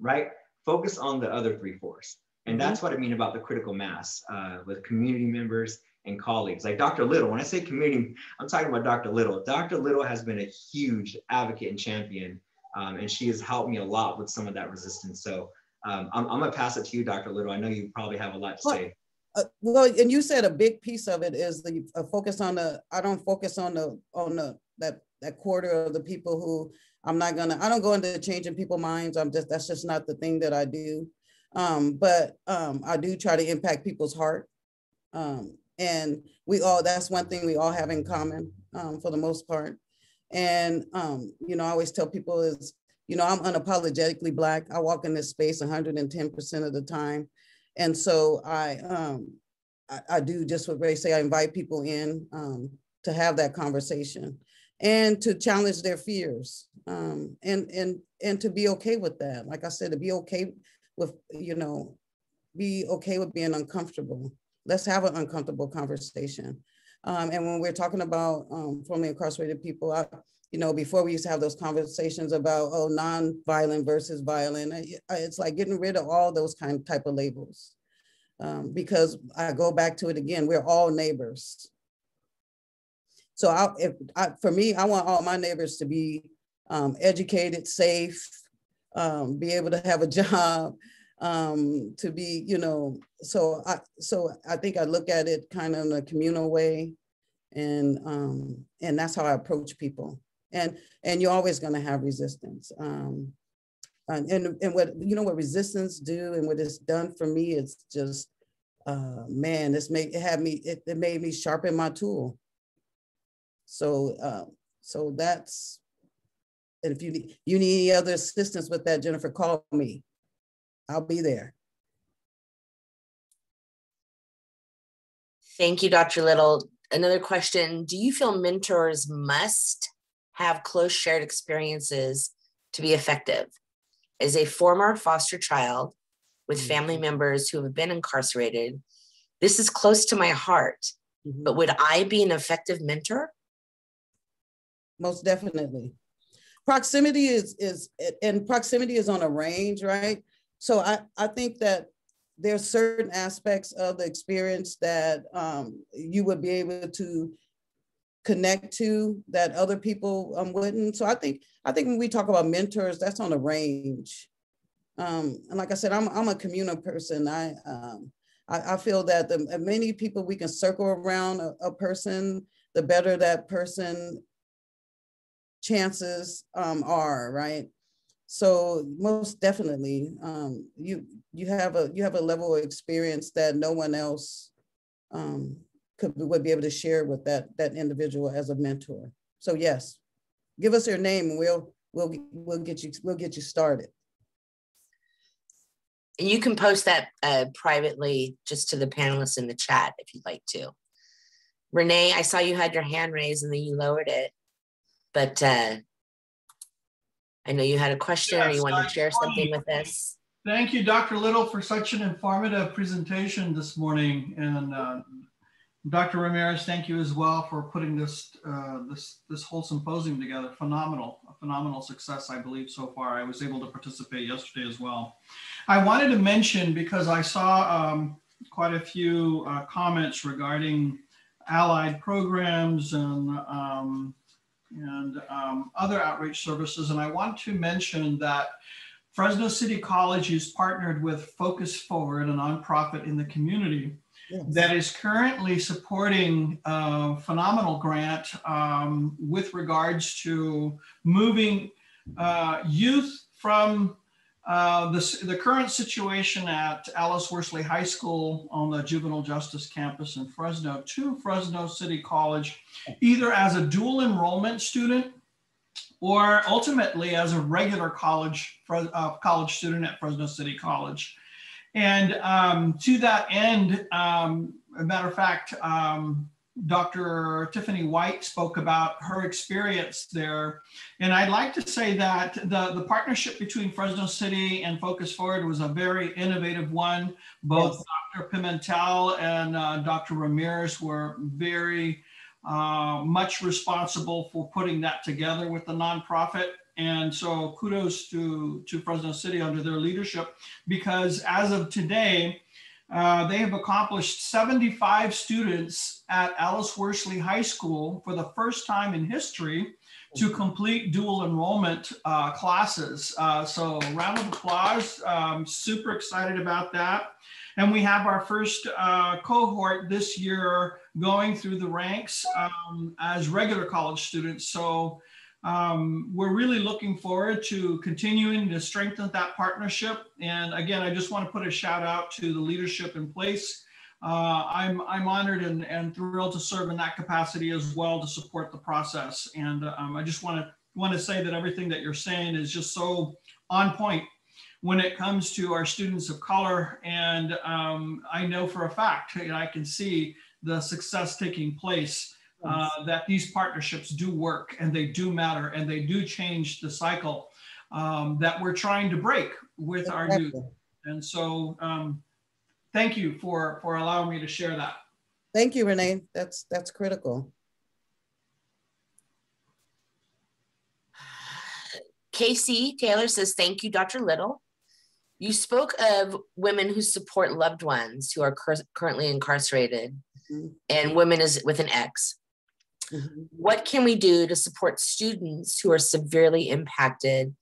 right? Focus on the other three fours. And mm-hmm. that's what I mean about the critical mass uh, with community members and colleagues. Like Dr. Little, when I say community, I'm talking about Dr. Little. Dr. Little has been a huge advocate and champion, um, and she has helped me a lot with some of that resistance. So um, I'm, I'm, gonna pass it to you, Dr. Little. I know you probably have a lot to say. Uh, well, and you said a big piece of it is the uh, focus on the. I don't focus on the on the that that quarter of the people who I'm not gonna. I don't go into changing people's minds. I'm just that's just not the thing that I do. Um, but um, I do try to impact people's heart. Um, and we all that's one thing we all have in common um, for the most part and um, you know i always tell people is you know i'm unapologetically black i walk in this space 110% of the time and so i um, I, I, do just what they say i invite people in to have that conversation and to challenge their fears um, and and and to be okay with that like i said to be okay with you know be okay with being uncomfortable let's have an uncomfortable conversation. Um, and when we're talking about um, formerly incarcerated people, I, you know, before we used to have those conversations about oh, non-violent versus violent, it's like getting rid of all those kind of type of labels. Um, because I go back to it again, we're all neighbors. So I, if I, for me, I want all my neighbors to be um, educated, safe, um, be able to have a job, um, to be, you know, so I so I think I look at it kind of in a communal way, and um, and that's how I approach people. And and you're always going to have resistance. Um, and, and and what you know what resistance do and what it's done for me, it's just uh, man, this made it had me it, it made me sharpen my tool. So uh, so that's and if you need you need any other assistance with that, Jennifer, call me. I'll be there. Thank you, Dr. Little. Another question Do you feel mentors must have close shared experiences to be effective? As a former foster child with mm-hmm. family members who have been incarcerated, this is close to my heart. Mm-hmm. But would I be an effective mentor? Most definitely. Proximity is is and proximity is on a range, right? so I, I think that there's certain aspects of the experience that um, you would be able to connect to that other people um, wouldn't. So I think I think when we talk about mentors, that's on a range. Um, and like I said, I'm I'm a communal person. I um, I, I, feel that the many people we can circle around a, a person, the better that person chances um, are, right? so most definitely um, you you have a you have a level of experience that no one else um, could would be able to share with that that individual as a mentor. So yes give us your name and we'll we'll we'll get you we'll get you started. And you can post that uh, privately just to the panelists in the chat if you'd like to. Renee i saw you had your hand raised and then you lowered it but uh, I know you had a question yes, or you wanted to share something with us. Thank you, Dr. Little, for such an informative presentation this morning. And uh, Dr. Ramirez, thank you as well for putting this, uh, this, this whole symposium together. Phenomenal, a phenomenal success, I believe, so far. I was able to participate yesterday as well. I wanted to mention, because I saw um, quite a few uh, comments regarding allied programs and um, and um, other outreach services. And I want to mention that Fresno City College is partnered with Focus Forward, a nonprofit in the community yes. that is currently supporting a phenomenal grant um, with regards to moving uh, youth from uh, the, the current situation at Alice Worsley High School on the juvenile justice campus in Fresno to Fresno City College, either as a dual enrollment student or ultimately as a regular college, uh, college student at Fresno City College. And um, to that end, um, a matter of fact, um, Dr. Tiffany White spoke about her experience there. And I'd like to say that the, the partnership between Fresno City and Focus Forward was a very innovative one. Both yes. Dr. Pimentel and uh, Dr. Ramirez were very uh, much responsible for putting that together with the nonprofit. And so kudos to, to Fresno City under their leadership, because as of today, uh, they have accomplished 75 students at Alice Worsley High School for the first time in history to complete dual enrollment uh, classes. Uh, so round of applause. Um, super excited about that. And we have our first uh, cohort this year going through the ranks um, as regular college students. So um, we're really looking forward to continuing to strengthen that partnership. And again, I just want to put a shout out to the leadership in place. Uh, I'm, I'm honored and, and thrilled to serve in that capacity as well to support the process. And um, I just want to want to say that everything that you're saying is just so on point when it comes to our students of color. And um, I know for a fact, and I can see the success taking place uh, that these partnerships do work and they do matter and they do change the cycle um, that we're trying to break with our youth. And so um, thank you for, for allowing me to share that. Thank you, Renee. That's, that's critical. Casey Taylor says, thank you, Dr. Little. You spoke of women who support loved ones who are currently incarcerated mm -hmm. and women is with an X. Mm-hmm. What can we do to support students who are severely impacted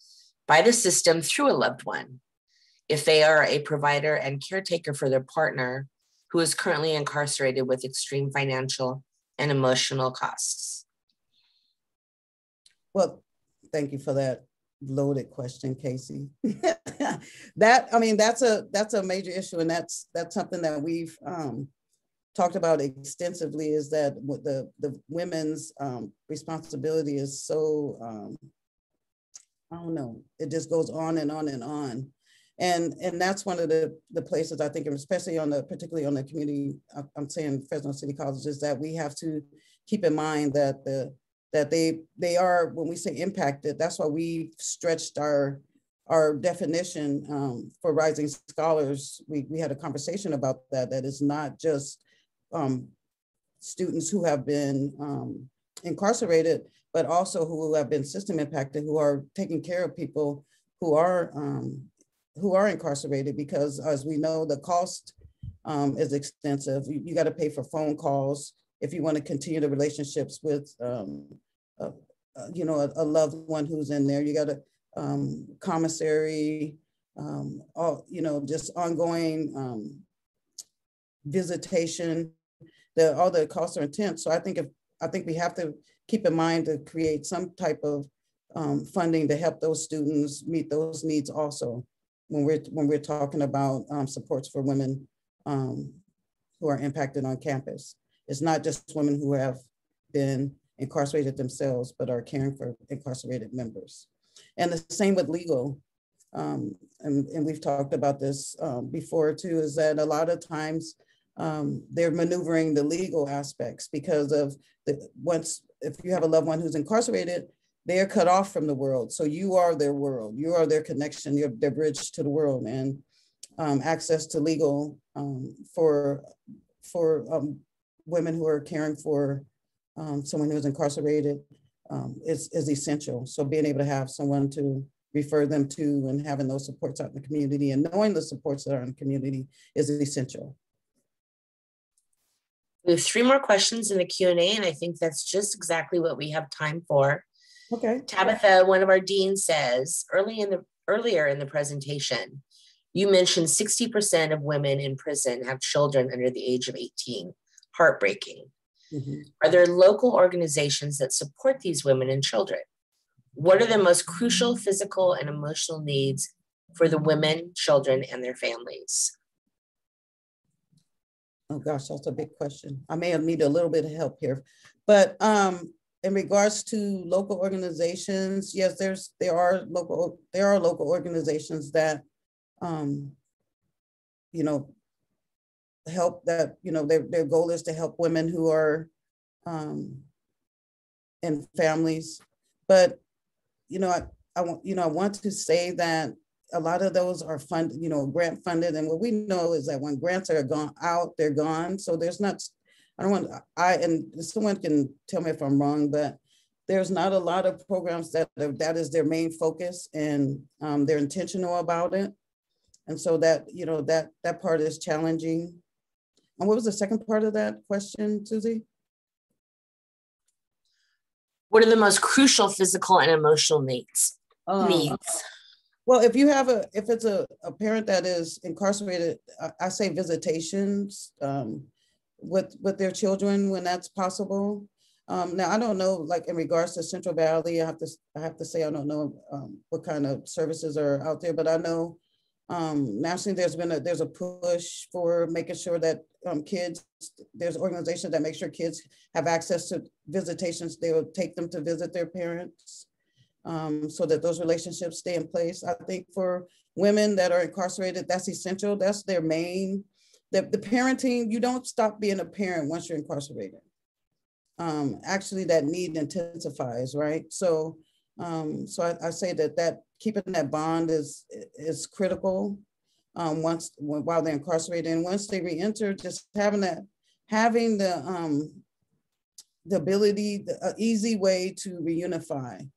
by the system through a loved one? If they are a provider and caretaker for their partner who is currently incarcerated with extreme financial and emotional costs? Well, thank you for that loaded question, Casey. that I mean, that's a that's a major issue, and that's that's something that we've um, talked about extensively is that the, the women's um, responsibility is so, um, I don't know, it just goes on and on and on. And, and that's one of the, the places I think, especially on the, particularly on the community, I'm saying Fresno City College, is that we have to keep in mind that the, that they, they are, when we say impacted, that's why we stretched our, our definition um, for rising scholars. We, we had a conversation about that, that is not just um, students who have been um, incarcerated, but also who have been system impacted, who are taking care of people who are um, who are incarcerated because as we know, the cost um, is extensive. You, you got to pay for phone calls if you want to continue the relationships with, um, you know, a, a, loved one who's in there. You got a um, commissary, um, all, you know, just ongoing um, visitation the all the costs are intense. So I think if I think we have to keep in mind to create some type of um, funding to help those students meet those needs also when we're when we're talking about um, supports for women um, who are impacted on campus. It's not just women who have been incarcerated themselves, but are caring for incarcerated members. And the same with legal. Um, and, and we've talked about this um, before too, is that a lot of times um, they're maneuvering the legal aspects because of the once if you have a loved one who's incarcerated, they are cut off from the world. So you are their world. You are their connection. You're their bridge to the world and um, access to legal um, for for um, women who are caring for um, someone who is incarcerated um, is, is essential. So being able to have someone to refer them to and having those supports out in the community and knowing the supports that are in the community is essential. We have three more questions in the Q&A, and I think that's just exactly what we have time for. Okay. Tabitha, one of our deans says, early in the earlier in the presentation, you mentioned 60% of women in prison have children under the age of 18. Heartbreaking. Mm-hmm. Are there local organizations that support these women and children? What are the most crucial physical and emotional needs for the women, children, and their families? Oh gosh, that's a big question. I may have need a little bit of help here, but um, in regards to local organizations, yes, there's there are local there are local organizations that, um, you know, help that you know their their goal is to help women who are, um, in families, but you know I I want you know I want to say that a lot of those are fund, you know, grant funded. And what we know is that when grants are gone out, they're gone. So there's not I don't want I and someone can tell me if I'm wrong, but there's not a lot of programs that that is their main focus and um, they're intentional about it. And so that, you know, that that part is challenging. And what was the second part of that question, Susie? What are the most crucial physical and emotional needs? Um, needs. Well, if you have a, if it's a, a parent that is incarcerated, I, I say visitations um, with with their children when that's possible. Um, now I don't know, like in regards to Central Valley, I have to I have to say I don't know um, what kind of services are out there, but I know um, nationally there's been a there's a push for making sure that um, kids there's organizations that make sure kids have access to visitations. They will take them to visit their parents um, so that those relationships stay in place. I think for women that are incarcerated, that's essential. That's their main. The, the parenting, you don't stop being a parent once you're incarcerated um, actually that need intensifies, right? So, um, so I, I, say that that keeping that bond is is critical. Um, once while they're incarcerated, and once they reenter, just having that having the um, the ability, the easy way to reunify.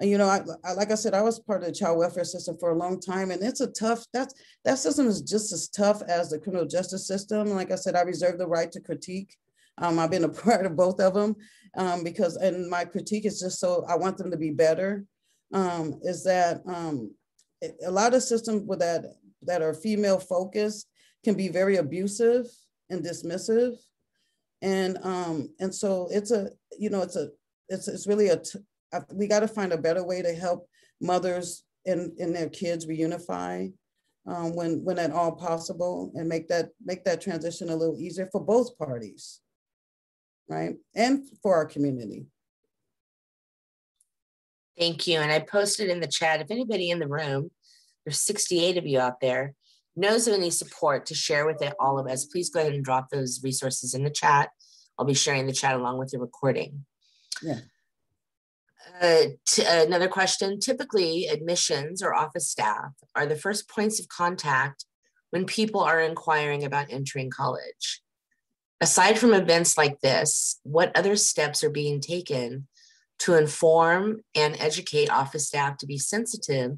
You know, I, I, like I said, I was part of the child welfare system for a long time, and it's a tough. That's that system is just as tough as the criminal justice system. Like I said, I reserve the right to critique um, I've been a part of both of them um, because, and my critique is just so I want them to be better. Um, is that um, a lot of systems with that that are female focused can be very abusive and dismissive, and um, and so it's a you know it's a it's it's really a we got to find a better way to help mothers and, and their kids reunify um, when when at all possible and make that make that transition a little easier for both parties right? And for our community. Thank you. And I posted in the chat, if anybody in the room, there's 68 of you out there, knows of any support to share with it, all of us, please go ahead and drop those resources in the chat. I'll be sharing the chat along with the recording. Yeah. Uh, another question, typically admissions or office staff are the first points of contact when people are inquiring about entering college. Aside from events like this, what other steps are being taken to inform and educate office staff to be sensitive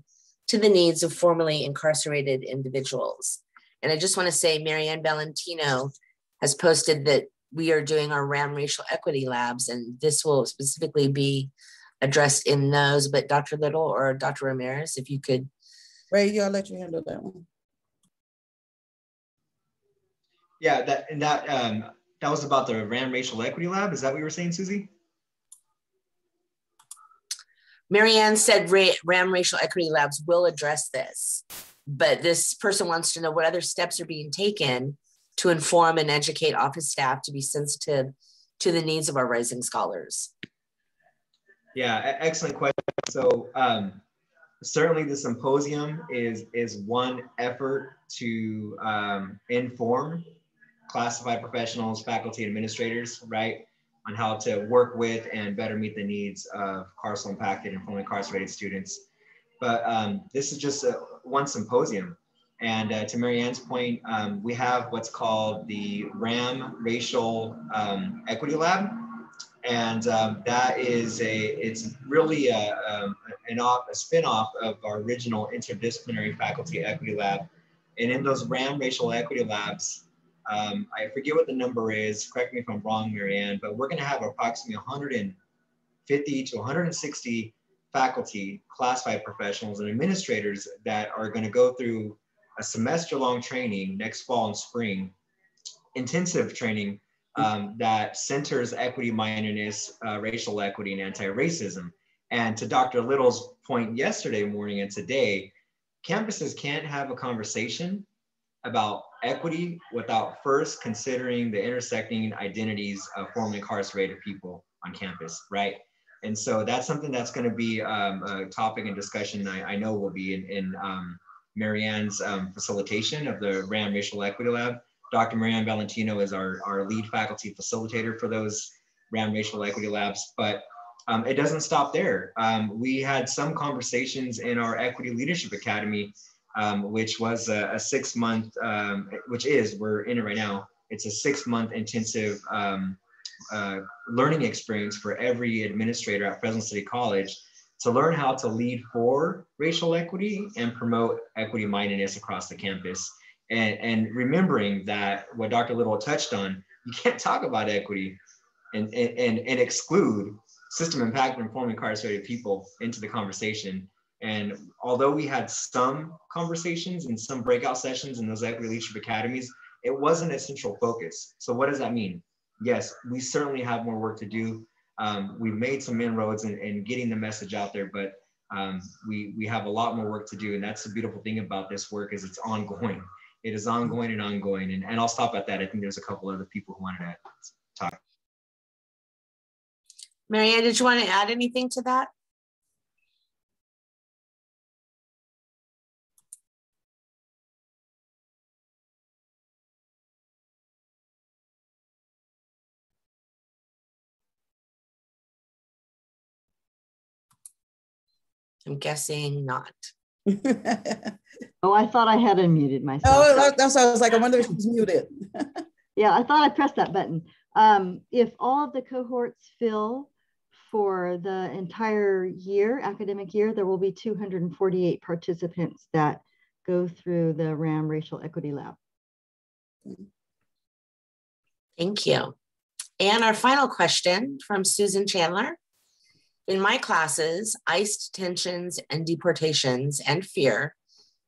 to the needs of formerly incarcerated individuals? And I just want to say, Marianne Valentino has posted that we are doing our RAM racial equity labs, and this will specifically be addressed in those. But Dr. Little or Dr. Ramirez, if you could. Ray, yeah, I'll let you handle that one. Yeah, that and that um, that was about the RAM Racial Equity Lab. Is that what you were saying, Susie? Marianne said RAM Racial Equity Labs will address this, but this person wants to know what other steps are being taken to inform and educate office staff to be sensitive to the needs of our rising scholars. Yeah, excellent question. So um, certainly the symposium is, is one effort to um, inform classified professionals, faculty, administrators, right, on how to work with and better meet the needs of carceral impacted and formerly incarcerated students. But um, this is just a, one symposium. And uh, to Marianne's point, um, we have what's called the RAM Racial um, Equity Lab. And um, that is a, it's really a, um, an off, a spin-off of our original interdisciplinary faculty equity lab. And in those RAM Racial Equity Labs, um, I forget what the number is, correct me if I'm wrong, Marianne, but we're gonna have approximately 150 to 160 faculty, classified professionals, and administrators that are gonna go through a semester long training next fall and spring, intensive training um, that centers equity mindedness, uh, racial equity, and anti-racism. And to Dr. Little's point yesterday morning and today, campuses can't have a conversation about equity without first considering the intersecting identities of formerly incarcerated people on campus, right? And so that's something that's going to be um, a topic and discussion I, I, know will be in, in um, Marianne's um, facilitation of the RAM Racial Equity Lab. Dr. Marianne Valentino is our, our lead faculty facilitator for those RAM Racial Equity Labs, but um, it doesn't stop there. Um, we had some conversations in our Equity Leadership Academy um, which was a, a six month, um, which is, we're in it right now, it's a six month intensive um, uh, learning experience for every administrator at Fresno City College to learn how to lead for racial equity and promote equity mindedness across the campus. And, and remembering that what Dr. Little touched on, you can't talk about equity and, and, and exclude system impact and informed incarcerated people into the conversation. And although we had some conversations and some breakout sessions in those equity leadership academies, it wasn't a central focus. So what does that mean? Yes, we certainly have more work to do um, we've made some inroads in, in, getting the message out there, but um, we, we have a lot more work to do. And that's the beautiful thing about this work is it's ongoing. It is ongoing and ongoing. And, and I'll stop at that. I think there's a couple other people who wanted to talk. Marianne, did you want to add anything to that? I'm guessing not. oh, I thought I had unmuted myself. Oh, that's why I was like, I wonder if she's muted. yeah, I thought I pressed that button. Um, if all of the cohorts fill for the entire year, academic year, there will be 248 participants that go through the RAM Racial Equity Lab. Thank you. And our final question from Susan Chandler. In my classes, ICE detentions and deportations and fear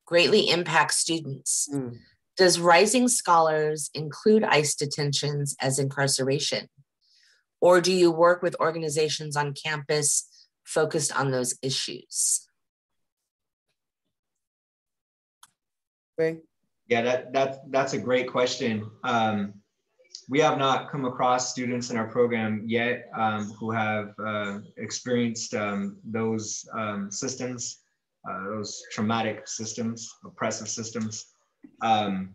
greatly impact students. Mm. Does Rising Scholars include ICE detentions as incarceration? Or do you work with organizations on campus focused on those issues? Yeah, that, that, that's a great question. Um, we have not come across students in our program yet um, who have uh, experienced um, those um, systems, uh, those traumatic systems, oppressive systems. Um,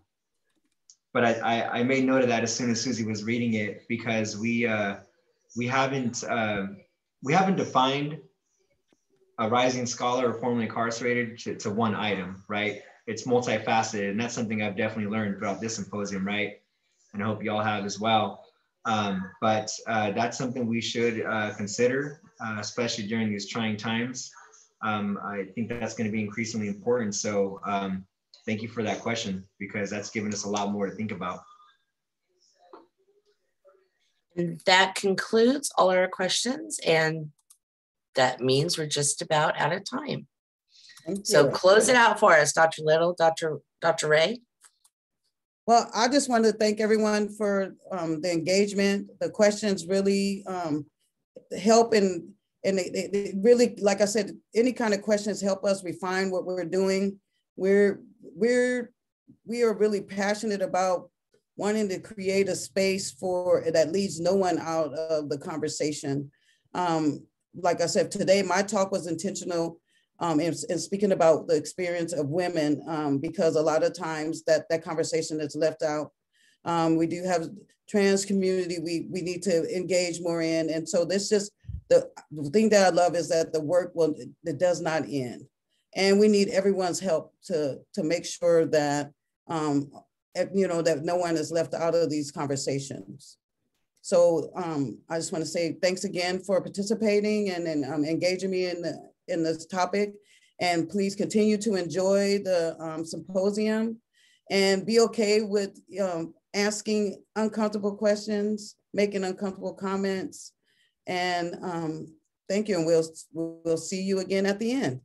but I, I, I, made note of that as soon as Susie was reading it because we uh, we haven't uh, we haven't defined a rising scholar or formerly incarcerated to, to one item, right? It's multifaceted, and that's something I've definitely learned throughout this symposium, right? And I hope y'all have as well. Um, but uh, that's something we should uh, consider, uh, especially during these trying times. Um, I think that's going to be increasingly important. So um, thank you for that question because that's given us a lot more to think about. And that concludes all our questions and that means we're just about out of time. So close it out for us, Dr. Little, Dr. Dr. Ray. Well, I just want to thank everyone for um, the engagement. The questions really um, help and and they, they, really, like I said, any kind of questions help us refine what we're doing. We're we're we are really passionate about wanting to create a space for that leaves no one out of the conversation. Um, like I said, today my talk was intentional um, and, and, speaking about the experience of women, um, because a lot of times that, that conversation is left out. Um, we do have trans community we, we need to engage more in. And so this just, the, the thing that I love is that the work will, it does not end. And we need everyone's help to, to make sure that, um, you know, that no one is left out of these conversations. So um, I just want to say thanks again for participating and, and um, engaging me in the, in this topic. And please continue to enjoy the um, symposium and be okay with um, asking uncomfortable questions, making uncomfortable comments. And um, thank you. And we'll, we'll see you again at the end.